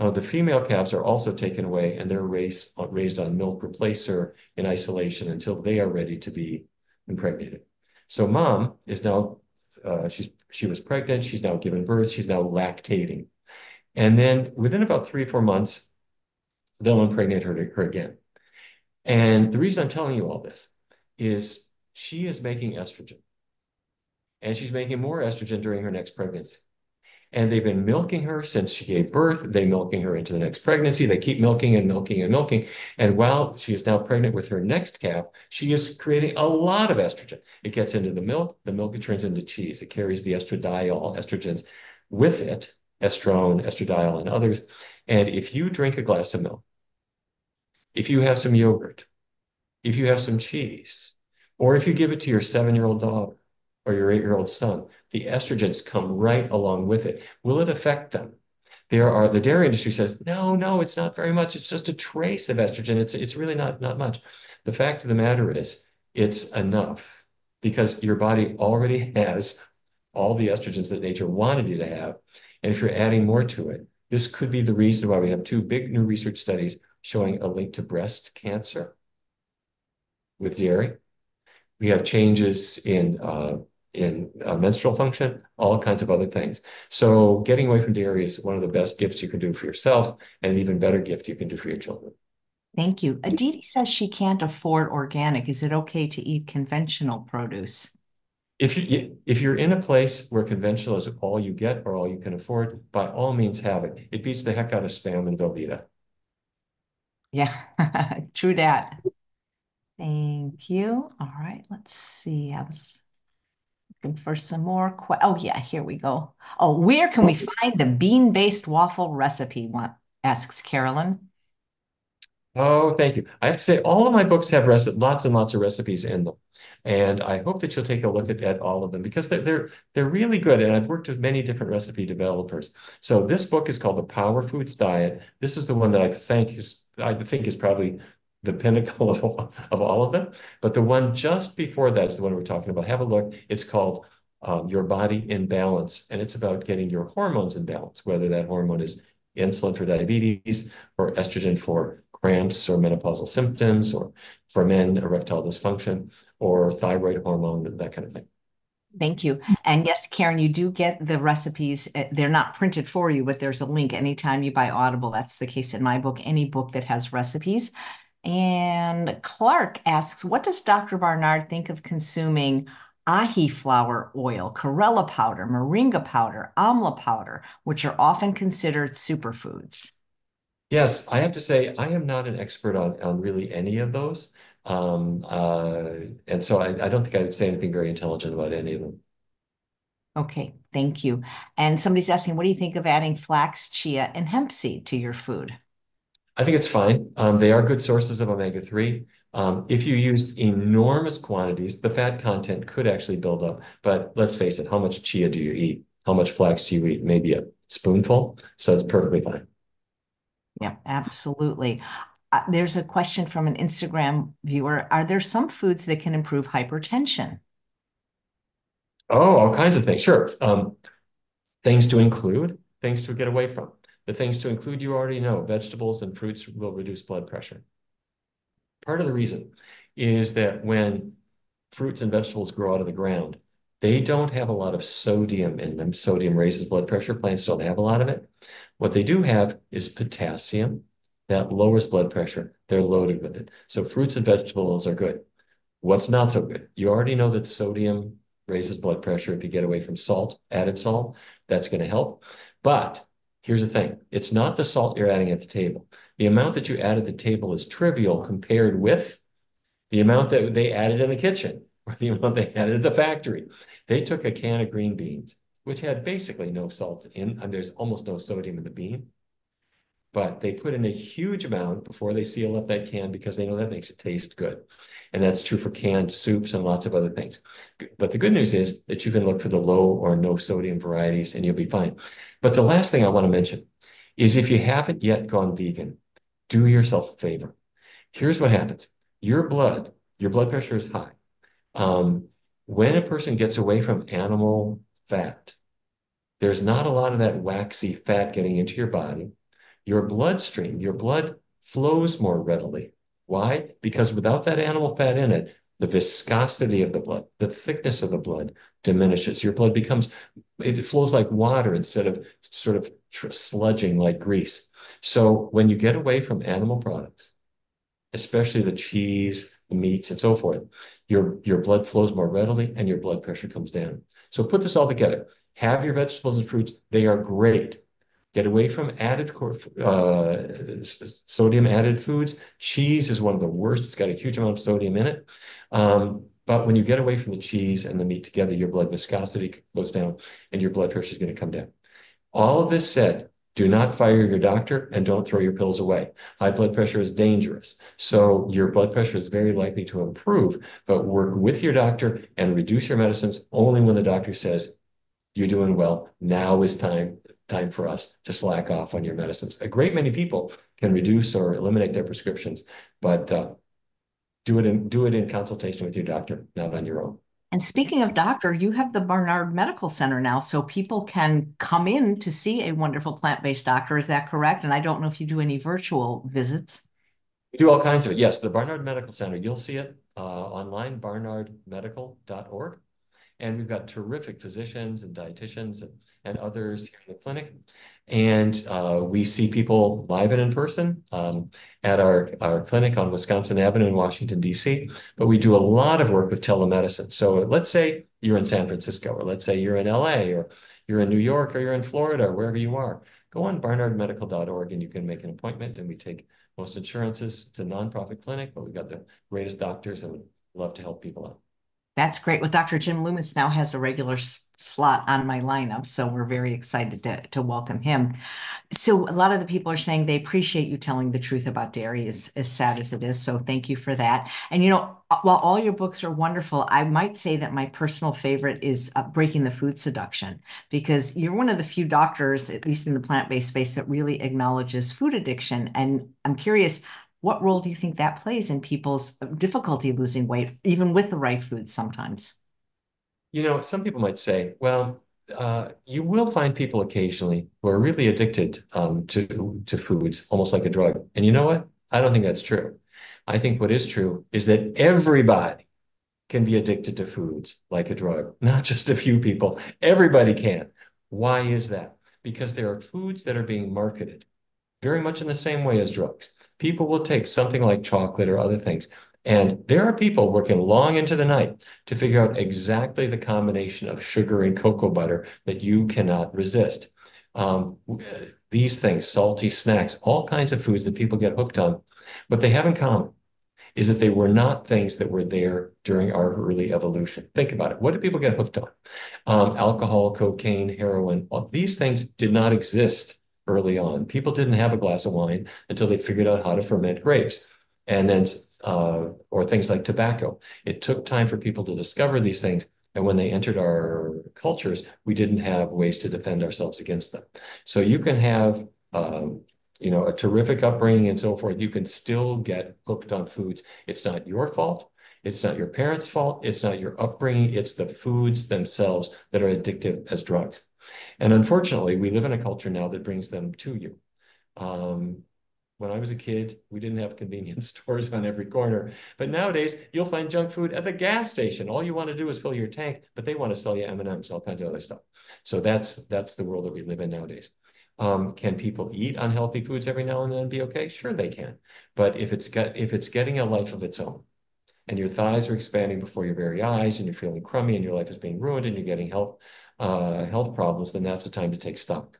[SPEAKER 2] Uh, the female calves are also taken away, and they're raised, raised on milk replacer in isolation until they are ready to be impregnated. So mom is now, uh, she's she was pregnant, she's now given birth, she's now lactating. And then within about three or four months, they'll impregnate her, her again. And the reason I'm telling you all this is she is making estrogen and she's making more estrogen during her next pregnancy. And they've been milking her since she gave birth. They're milking her into the next pregnancy. They keep milking and milking and milking. And while she is now pregnant with her next calf, she is creating a lot of estrogen. It gets into the milk. The milk turns into cheese. It carries the estradiol estrogens with it, estrone, estradiol, and others. And if you drink a glass of milk, if you have some yogurt, if you have some cheese, or if you give it to your seven-year-old daughter, or your eight-year-old son, the estrogens come right along with it. Will it affect them? there are the dairy industry says, no, no, it's not very much. It's just a trace of estrogen. It's it's really not not much. The fact of the matter is, it's enough because your body already has all the estrogens that nature wanted you to have. And if you're adding more to it, this could be the reason why we have two big new research studies showing a link to breast cancer with dairy. We have changes in uh, in uh, menstrual function, all kinds of other things. So getting away from dairy is one of the best gifts you can do for yourself, and an even better gift you can do for your children.
[SPEAKER 1] Thank you. Aditi says she can't afford organic. Is it okay to eat conventional produce?
[SPEAKER 2] If you if you're in a place where conventional is all you get or all you can afford, by all means have it. It beats the heck out of spam and Velveeta.
[SPEAKER 1] Yeah, true that. Thank you. All right, let's see. I was looking for some more. oh yeah, here we go. Oh, where can we find the bean-based waffle recipe? One asks Carolyn.
[SPEAKER 2] Oh, thank you. I have to say, all of my books have lots and lots of recipes in them. And I hope that you'll take a look at, at all of them because they're, they're, they're really good. And I've worked with many different recipe developers. So this book is called The Power Foods Diet. This is the one that I think is, I think is probably the pinnacle of all, of all of them. But the one just before that is the one we're talking about. Have a look. It's called um, Your Body in Balance. And it's about getting your hormones in balance, whether that hormone is insulin for diabetes or estrogen for cramps or menopausal symptoms, or for men, erectile dysfunction, or thyroid hormone, that kind of thing.
[SPEAKER 1] Thank you. And yes, Karen, you do get the recipes. Eh, they're not printed for you, but there's a link anytime you buy Audible. That's the case in my book, any book that has recipes. And Clark asks, what does Dr. Barnard think of consuming Ahiflower oil, chlorella powder, moringa powder, amla powder, which are often considered superfoods?
[SPEAKER 2] Yes, I have to say I am not an expert on on really any of those. Um, uh, and so I, I don't think I would say anything very intelligent about any of them.
[SPEAKER 1] Okay, thank you. And somebody's asking, what do you think of adding flax, chia, and hemp seed to your food?
[SPEAKER 2] I think it's fine. Um, they are good sources of omega-3. Um, if you use enormous quantities, the fat content could actually build up. But let's face it, how much chia do you eat? How much flax do you eat? Maybe a spoonful. So it's perfectly fine.
[SPEAKER 1] Yeah, absolutely. Uh, there's a question from an Instagram viewer. Are there some foods that can improve hypertension?
[SPEAKER 2] Oh, all kinds of things. Sure. Um, things to include, things to get away from. The things to include, you already know, vegetables and fruits will reduce blood pressure. Part of the reason is that when fruits and vegetables grow out of the ground, they don't have a lot of sodium in them. Sodium raises blood pressure. Plants don't have a lot of it. What they do have is potassium that lowers blood pressure. They're loaded with it. So fruits and vegetables are good. What's not so good? You already know that sodium raises blood pressure if you get away from salt, added salt. That's going to help. But here's the thing. It's not the salt you're adding at the table. The amount that you add at the table is trivial compared with the amount that they added in the kitchen or the amount they added at the factory. They took a can of green beans which had basically no salt in, and there's almost no sodium in the bean. But they put in a huge amount before they seal up that can because they know that makes it taste good. And that's true for canned soups and lots of other things. But the good news is that you can look for the low or no sodium varieties and you'll be fine. But the last thing I want to mention is if you haven't yet gone vegan, do yourself a favor. Here's what happens. Your blood, your blood pressure is high. Um, when a person gets away from animal fat. There's not a lot of that waxy fat getting into your body. Your bloodstream, your blood flows more readily. Why? Because without that animal fat in it, the viscosity of the blood, the thickness of the blood diminishes. Your blood becomes, it flows like water instead of sort of sludging like grease. So when you get away from animal products, especially the cheese, the meats, and so forth, your, your blood flows more readily and your blood pressure comes down. So put this all together. Have your vegetables and fruits. They are great. Get away from added uh, sodium added foods. Cheese is one of the worst. It's got a huge amount of sodium in it. Um, but when you get away from the cheese and the meat together, your blood viscosity goes down and your blood pressure is going to come down. All of this said, do not fire your doctor and don't throw your pills away. High blood pressure is dangerous. So your blood pressure is very likely to improve, but work with your doctor and reduce your medicines only when the doctor says, you're doing well. Now is time time for us to slack off on your medicines. A great many people can reduce or eliminate their prescriptions, but uh, do it in do it in consultation with your doctor, not on your own.
[SPEAKER 1] And speaking of doctor, you have the Barnard Medical Center now, so people can come in to see a wonderful plant-based doctor. Is that correct? And I don't know if you do any virtual visits.
[SPEAKER 2] We do all kinds of it. Yes, the Barnard Medical Center. You'll see it uh, online, barnardmedical.org. And we've got terrific physicians and dietitians and, and others here in the clinic. And uh, we see people live and in person um, at our, our clinic on Wisconsin Avenue in Washington, D.C. But we do a lot of work with telemedicine. So let's say you're in San Francisco, or let's say you're in L.A., or you're in New York, or you're in Florida, or wherever you are. Go on barnardmedical.org and you can make an appointment, and we take most insurances. It's a nonprofit clinic, but we've got the greatest doctors and would love to help people out.
[SPEAKER 1] That's great. Well, Dr. Jim Loomis now has a regular slot on my lineup, so we're very excited to, to welcome him. So a lot of the people are saying they appreciate you telling the truth about dairy, as, as sad as it is. So thank you for that. And you know, while all your books are wonderful, I might say that my personal favorite is uh, Breaking the Food Seduction, because you're one of the few doctors, at least in the plant-based space, that really acknowledges food addiction. And I'm curious, what role do you think that plays in people's difficulty losing weight, even with the right foods sometimes?
[SPEAKER 2] You know, some people might say, well, uh, you will find people occasionally who are really addicted um, to to foods, almost like a drug. And you know what? I don't think that's true. I think what is true is that everybody can be addicted to foods like a drug, not just a few people. Everybody can. Why is that? Because there are foods that are being marketed very much in the same way as drugs people will take something like chocolate or other things. And there are people working long into the night to figure out exactly the combination of sugar and cocoa butter that you cannot resist. Um, these things, salty snacks, all kinds of foods that people get hooked on, what they have in common is that they were not things that were there during our early evolution. Think about it. What did people get hooked on? Um, alcohol, cocaine, heroin, all, these things did not exist early on. People didn't have a glass of wine until they figured out how to ferment grapes. And then, uh, or things like tobacco. It took time for people to discover these things. And when they entered our cultures, we didn't have ways to defend ourselves against them. So you can have, um, you know, a terrific upbringing and so forth. You can still get hooked on foods. It's not your fault. It's not your parents' fault. It's not your upbringing. It's the foods themselves that are addictive as drugs. And unfortunately, we live in a culture now that brings them to you. Um, when I was a kid, we didn't have convenience stores on every corner. But nowadays, you'll find junk food at the gas station. All you want to do is fill your tank, but they want to sell you M&Ms, all kinds of other stuff. So that's that's the world that we live in nowadays. Um, can people eat unhealthy foods every now and then and be okay? Sure, they can. But if it's get if it's getting a life of its own, and your thighs are expanding before your very eyes, and you're feeling crummy, and your life is being ruined, and you're getting health uh, health problems, then that's the time to take stock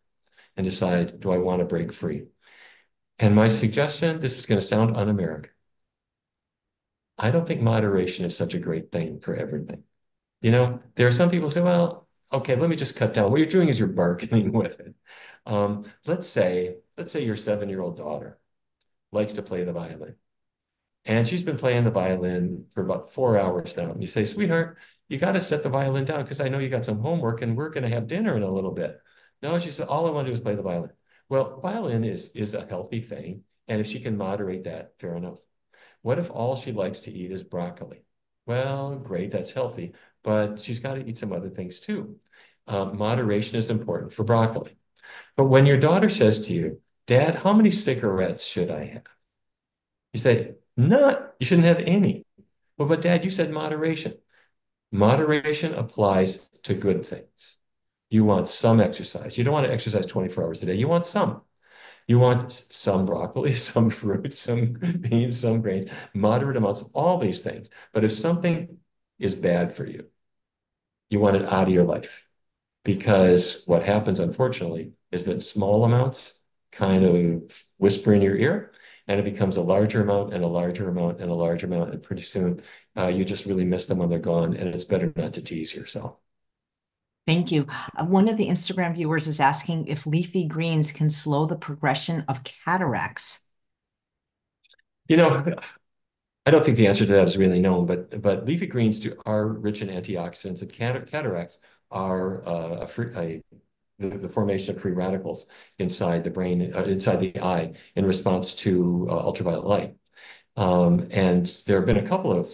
[SPEAKER 2] and decide, do I want to break free? And my suggestion, this is going to sound un-American. I don't think moderation is such a great thing for everything. You know, there are some people who say, well, okay, let me just cut down. What you're doing is you're bargaining with it. Um, let's say, let's say your seven-year-old daughter likes to play the violin. And she's been playing the violin for about four hours now. And you say, sweetheart, you got to set the violin down because I know you got some homework and we're going to have dinner in a little bit. No, she said, all I want to do is play the violin. Well, violin is, is a healthy thing. And if she can moderate that, fair enough. What if all she likes to eat is broccoli? Well, great, that's healthy, but she's got to eat some other things too. Um, moderation is important for broccoli. But when your daughter says to you, Dad, how many cigarettes should I have? You say, None. You shouldn't have any. Well, but Dad, you said moderation. Moderation applies to good things. You want some exercise. You don't want to exercise 24 hours a day. You want some. You want some broccoli, some fruit, some beans, some grains, moderate amounts of all these things. But if something is bad for you, you want it out of your life. Because what happens, unfortunately, is that small amounts kind of whisper in your ear and it becomes a larger amount and a larger amount and a larger amount. And pretty soon uh, you just really miss them when they're gone. And it's better not to tease yourself.
[SPEAKER 1] Thank you. Uh, one of the Instagram viewers is asking if leafy greens can slow the progression of cataracts.
[SPEAKER 2] You know, I don't think the answer to that is really known, but but leafy greens do, are rich in antioxidants, and cataracts are uh, a, a the, the formation of free radicals inside the brain, uh, inside the eye, in response to uh, ultraviolet light. Um, and there have been a couple of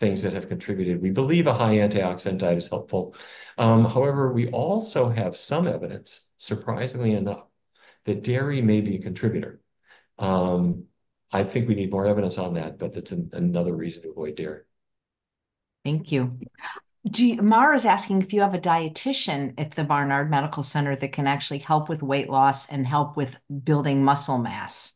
[SPEAKER 2] things that have contributed. We believe a high antioxidant diet is helpful. Um, however, we also have some evidence, surprisingly enough, that dairy may be a contributor. Um, I think we need more evidence on that, but that's an, another reason to avoid dairy.
[SPEAKER 1] Thank you. Do you, Mara's asking if you have a dietitian at the Barnard Medical Center that can actually help with weight loss and help with building muscle mass.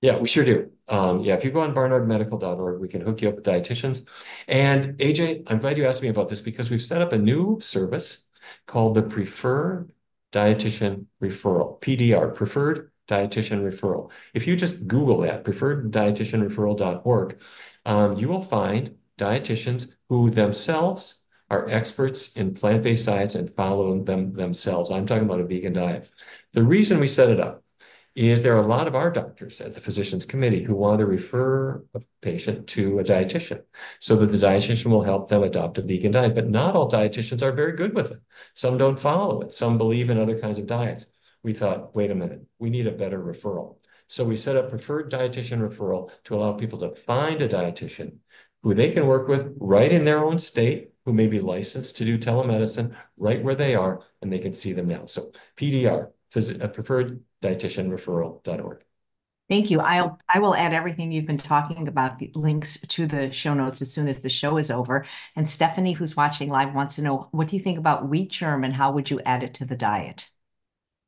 [SPEAKER 2] Yeah, we sure do. Um, yeah, if you go on barnardmedical.org, we can hook you up with dietitians. And AJ, I'm glad you asked me about this because we've set up a new service called the Preferred Dietitian Referral, PDR, Preferred Dietitian Referral. If you just Google that, preferreddietitianreferral.org, um, you will find dietitians who themselves are experts in plant-based diets and follow them themselves. I'm talking about a vegan diet. The reason we set it up is there are a lot of our doctors at the physicians committee who want to refer a patient to a dietitian so that the dietitian will help them adopt a vegan diet. But not all dietitians are very good with it. Some don't follow it. Some believe in other kinds of diets. We thought, wait a minute, we need a better referral. So we set up preferred dietitian referral to allow people to find a dietitian who they can work with right in their own state, who may be licensed to do telemedicine right where they are, and they can see them now. So PDR, preferred dietitian referral.org.
[SPEAKER 1] Thank you. I'll I will add everything you've been talking about, the links to the show notes as soon as the show is over. And Stephanie, who's watching live, wants to know what do you think about wheat germ and how would you add it to the diet?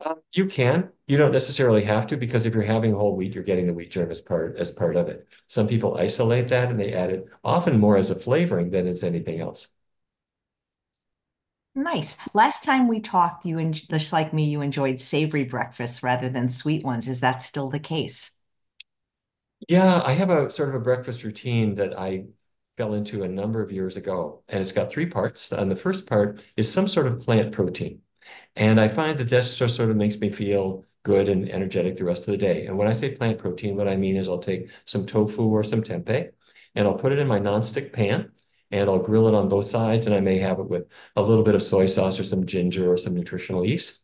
[SPEAKER 2] Um, you can. You don't necessarily have to because if you're having whole wheat, you're getting the wheat germ as part as part of it. Some people isolate that and they add it often more as a flavoring than as anything else.
[SPEAKER 1] Nice. Last time we talked, you and just like me, you enjoyed savory breakfasts rather than sweet ones. Is that still the case?
[SPEAKER 2] Yeah, I have a sort of a breakfast routine that I fell into a number of years ago, and it's got three parts. And the first part is some sort of plant protein. And I find that that just sort of makes me feel good and energetic the rest of the day. And when I say plant protein, what I mean is I'll take some tofu or some tempeh, and I'll put it in my nonstick pan and I'll grill it on both sides, and I may have it with a little bit of soy sauce or some ginger or some nutritional yeast.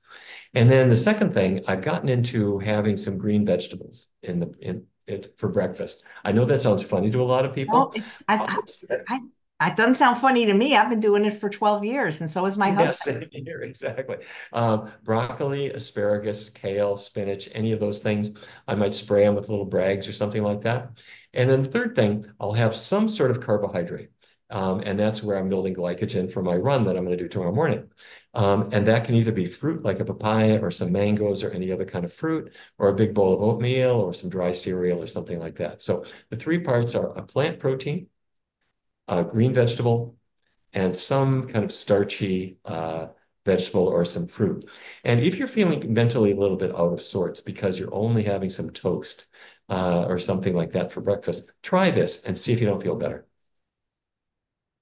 [SPEAKER 2] And then the second thing, I've gotten into having some green vegetables in the in it for breakfast. I know that sounds funny to a lot of people.
[SPEAKER 1] It's I, I, I, it doesn't sound funny to me. I've been doing it for 12 years, and so is my husband.
[SPEAKER 2] Yes, here, exactly. Um, broccoli, asparagus, kale, spinach, any of those things. I might spray them with little Braggs or something like that. And then the third thing, I'll have some sort of carbohydrate. Um, and that's where I'm building glycogen for my run that I'm going to do tomorrow morning. Um, and that can either be fruit like a papaya or some mangoes or any other kind of fruit, or a big bowl of oatmeal or some dry cereal or something like that. So the three parts are a plant protein, a green vegetable, and some kind of starchy uh, vegetable or some fruit. And if you're feeling mentally a little bit out of sorts because you're only having some toast uh, or something like that for breakfast, try this and see if you don't feel better.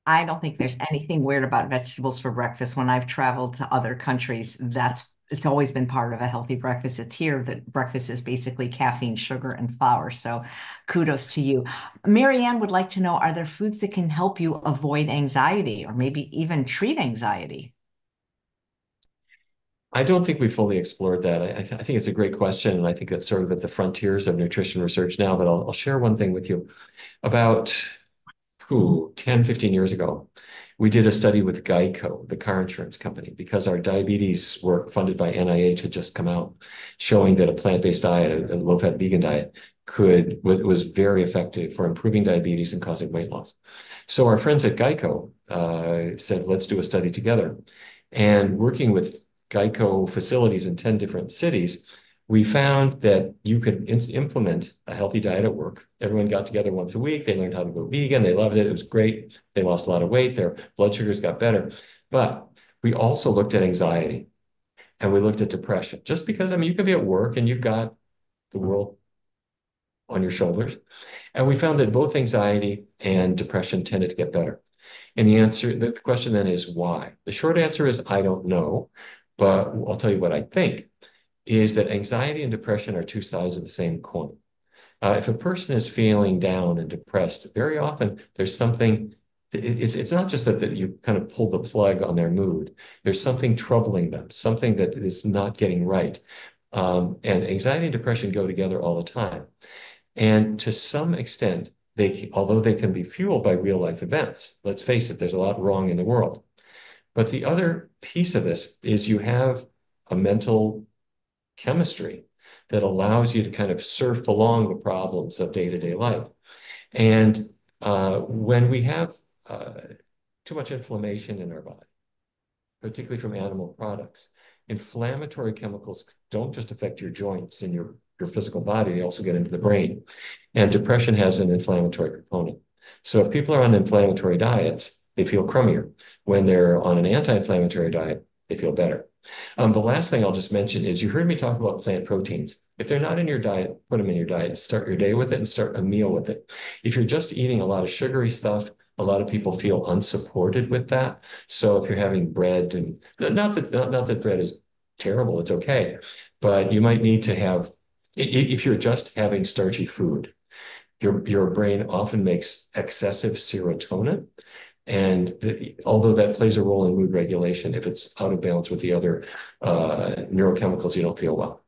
[SPEAKER 1] I don't think there's anything weird about vegetables for breakfast. When I've traveled to other countries, that's it's always been part of a healthy breakfast. It's here that breakfast is basically caffeine, sugar, and flour. So kudos to you. Marianne would like to know, are there foods that can help you avoid anxiety or maybe even treat anxiety?
[SPEAKER 2] I don't think we fully explored that. I, I, think it's a great question, and I think that's sort of at the frontiers of nutrition research now. But I'll, I'll share one thing with you. About ooh, 10, 15 years ago, we did a study with Geico, the car insurance company, because our diabetes work funded by NIH had just come out, showing that a plant-based diet, a low-fat vegan diet, could was very effective for improving diabetes and causing weight loss. So our friends at Geico uh, said, let's do a study together. And working with Geico facilities in 10 different cities, we found that you could implement a healthy diet at work. Everyone got together once a week. They learned how to go vegan. They loved it. It was great. They lost a lot of weight. Their blood sugars got better. But we also looked at anxiety and we looked at depression. Just because, I mean, you could be at work and you've got the world on your shoulders. And we found that both anxiety and depression tended to get better. And the answer, the question then is why? The short answer is I don't know, but I'll tell you what I think is that anxiety and depression are two sides of the same coin. Uh, if a person is feeling down and depressed, very often there's something it's it's not just that, that you kind of pull the plug on their mood. There's something troubling them, something that is not getting right. Um, and anxiety and depression go together all the time. And to some extent, they although they can be fueled by real life events, let's face it, there's a lot wrong in the world. But the other piece of this is you have a mental chemistry that allows you to kind of surf along the problems of day-to-day life. And uh, when we have uh, too much inflammation in our body, particularly from animal products. Inflammatory chemicals don't just affect your joints and your, your physical body, they also get into the brain. And depression has an inflammatory component. So if people are on inflammatory diets, they feel crummier. When they're on an anti-inflammatory diet, they feel better. Um, the last thing I'll just mention is you heard me talk about plant proteins. If they're not in your diet, put them in your diet. Start your day with it and start a meal with it. If you're just eating a lot of sugary stuff, a lot of people feel unsupported with that. So if you're having bread and not that not, not that bread is terrible, it's okay, but you might need to have if you're just having starchy food, your your brain often makes excessive serotonin. And the, although that plays a role in mood regulation, if it's out of balance with the other uh, neurochemicals, you don't feel well.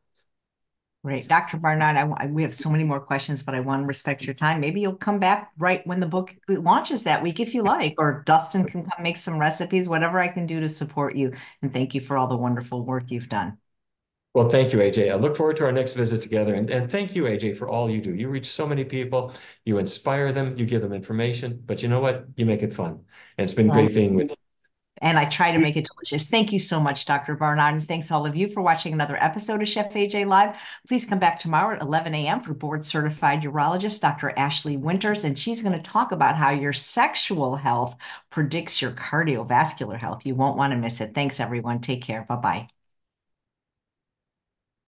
[SPEAKER 1] Great. Dr. Barnard, I, we have so many more questions, but I want to respect your time. Maybe you'll come back right when the book launches that week if you like, or Dustin can come make some recipes, whatever I can do to support you. And thank you for all the wonderful work you've done.
[SPEAKER 2] Well, thank you, AJ. I look forward to our next visit together. And, and thank you, AJ, for all you do. You reach so many people, you inspire them, you give them information, but you know what? You make it fun. And it's been great being with you
[SPEAKER 1] and I try to make it delicious. Thank you so much, Dr. Barnard. And thanks all of you for watching another episode of Chef AJ Live. Please come back tomorrow at 11 a.m. for board certified urologist, Dr. Ashley Winters, and she's going to talk about how your sexual health predicts your cardiovascular health. You won't want to miss it. Thanks, everyone. Take care. Bye bye.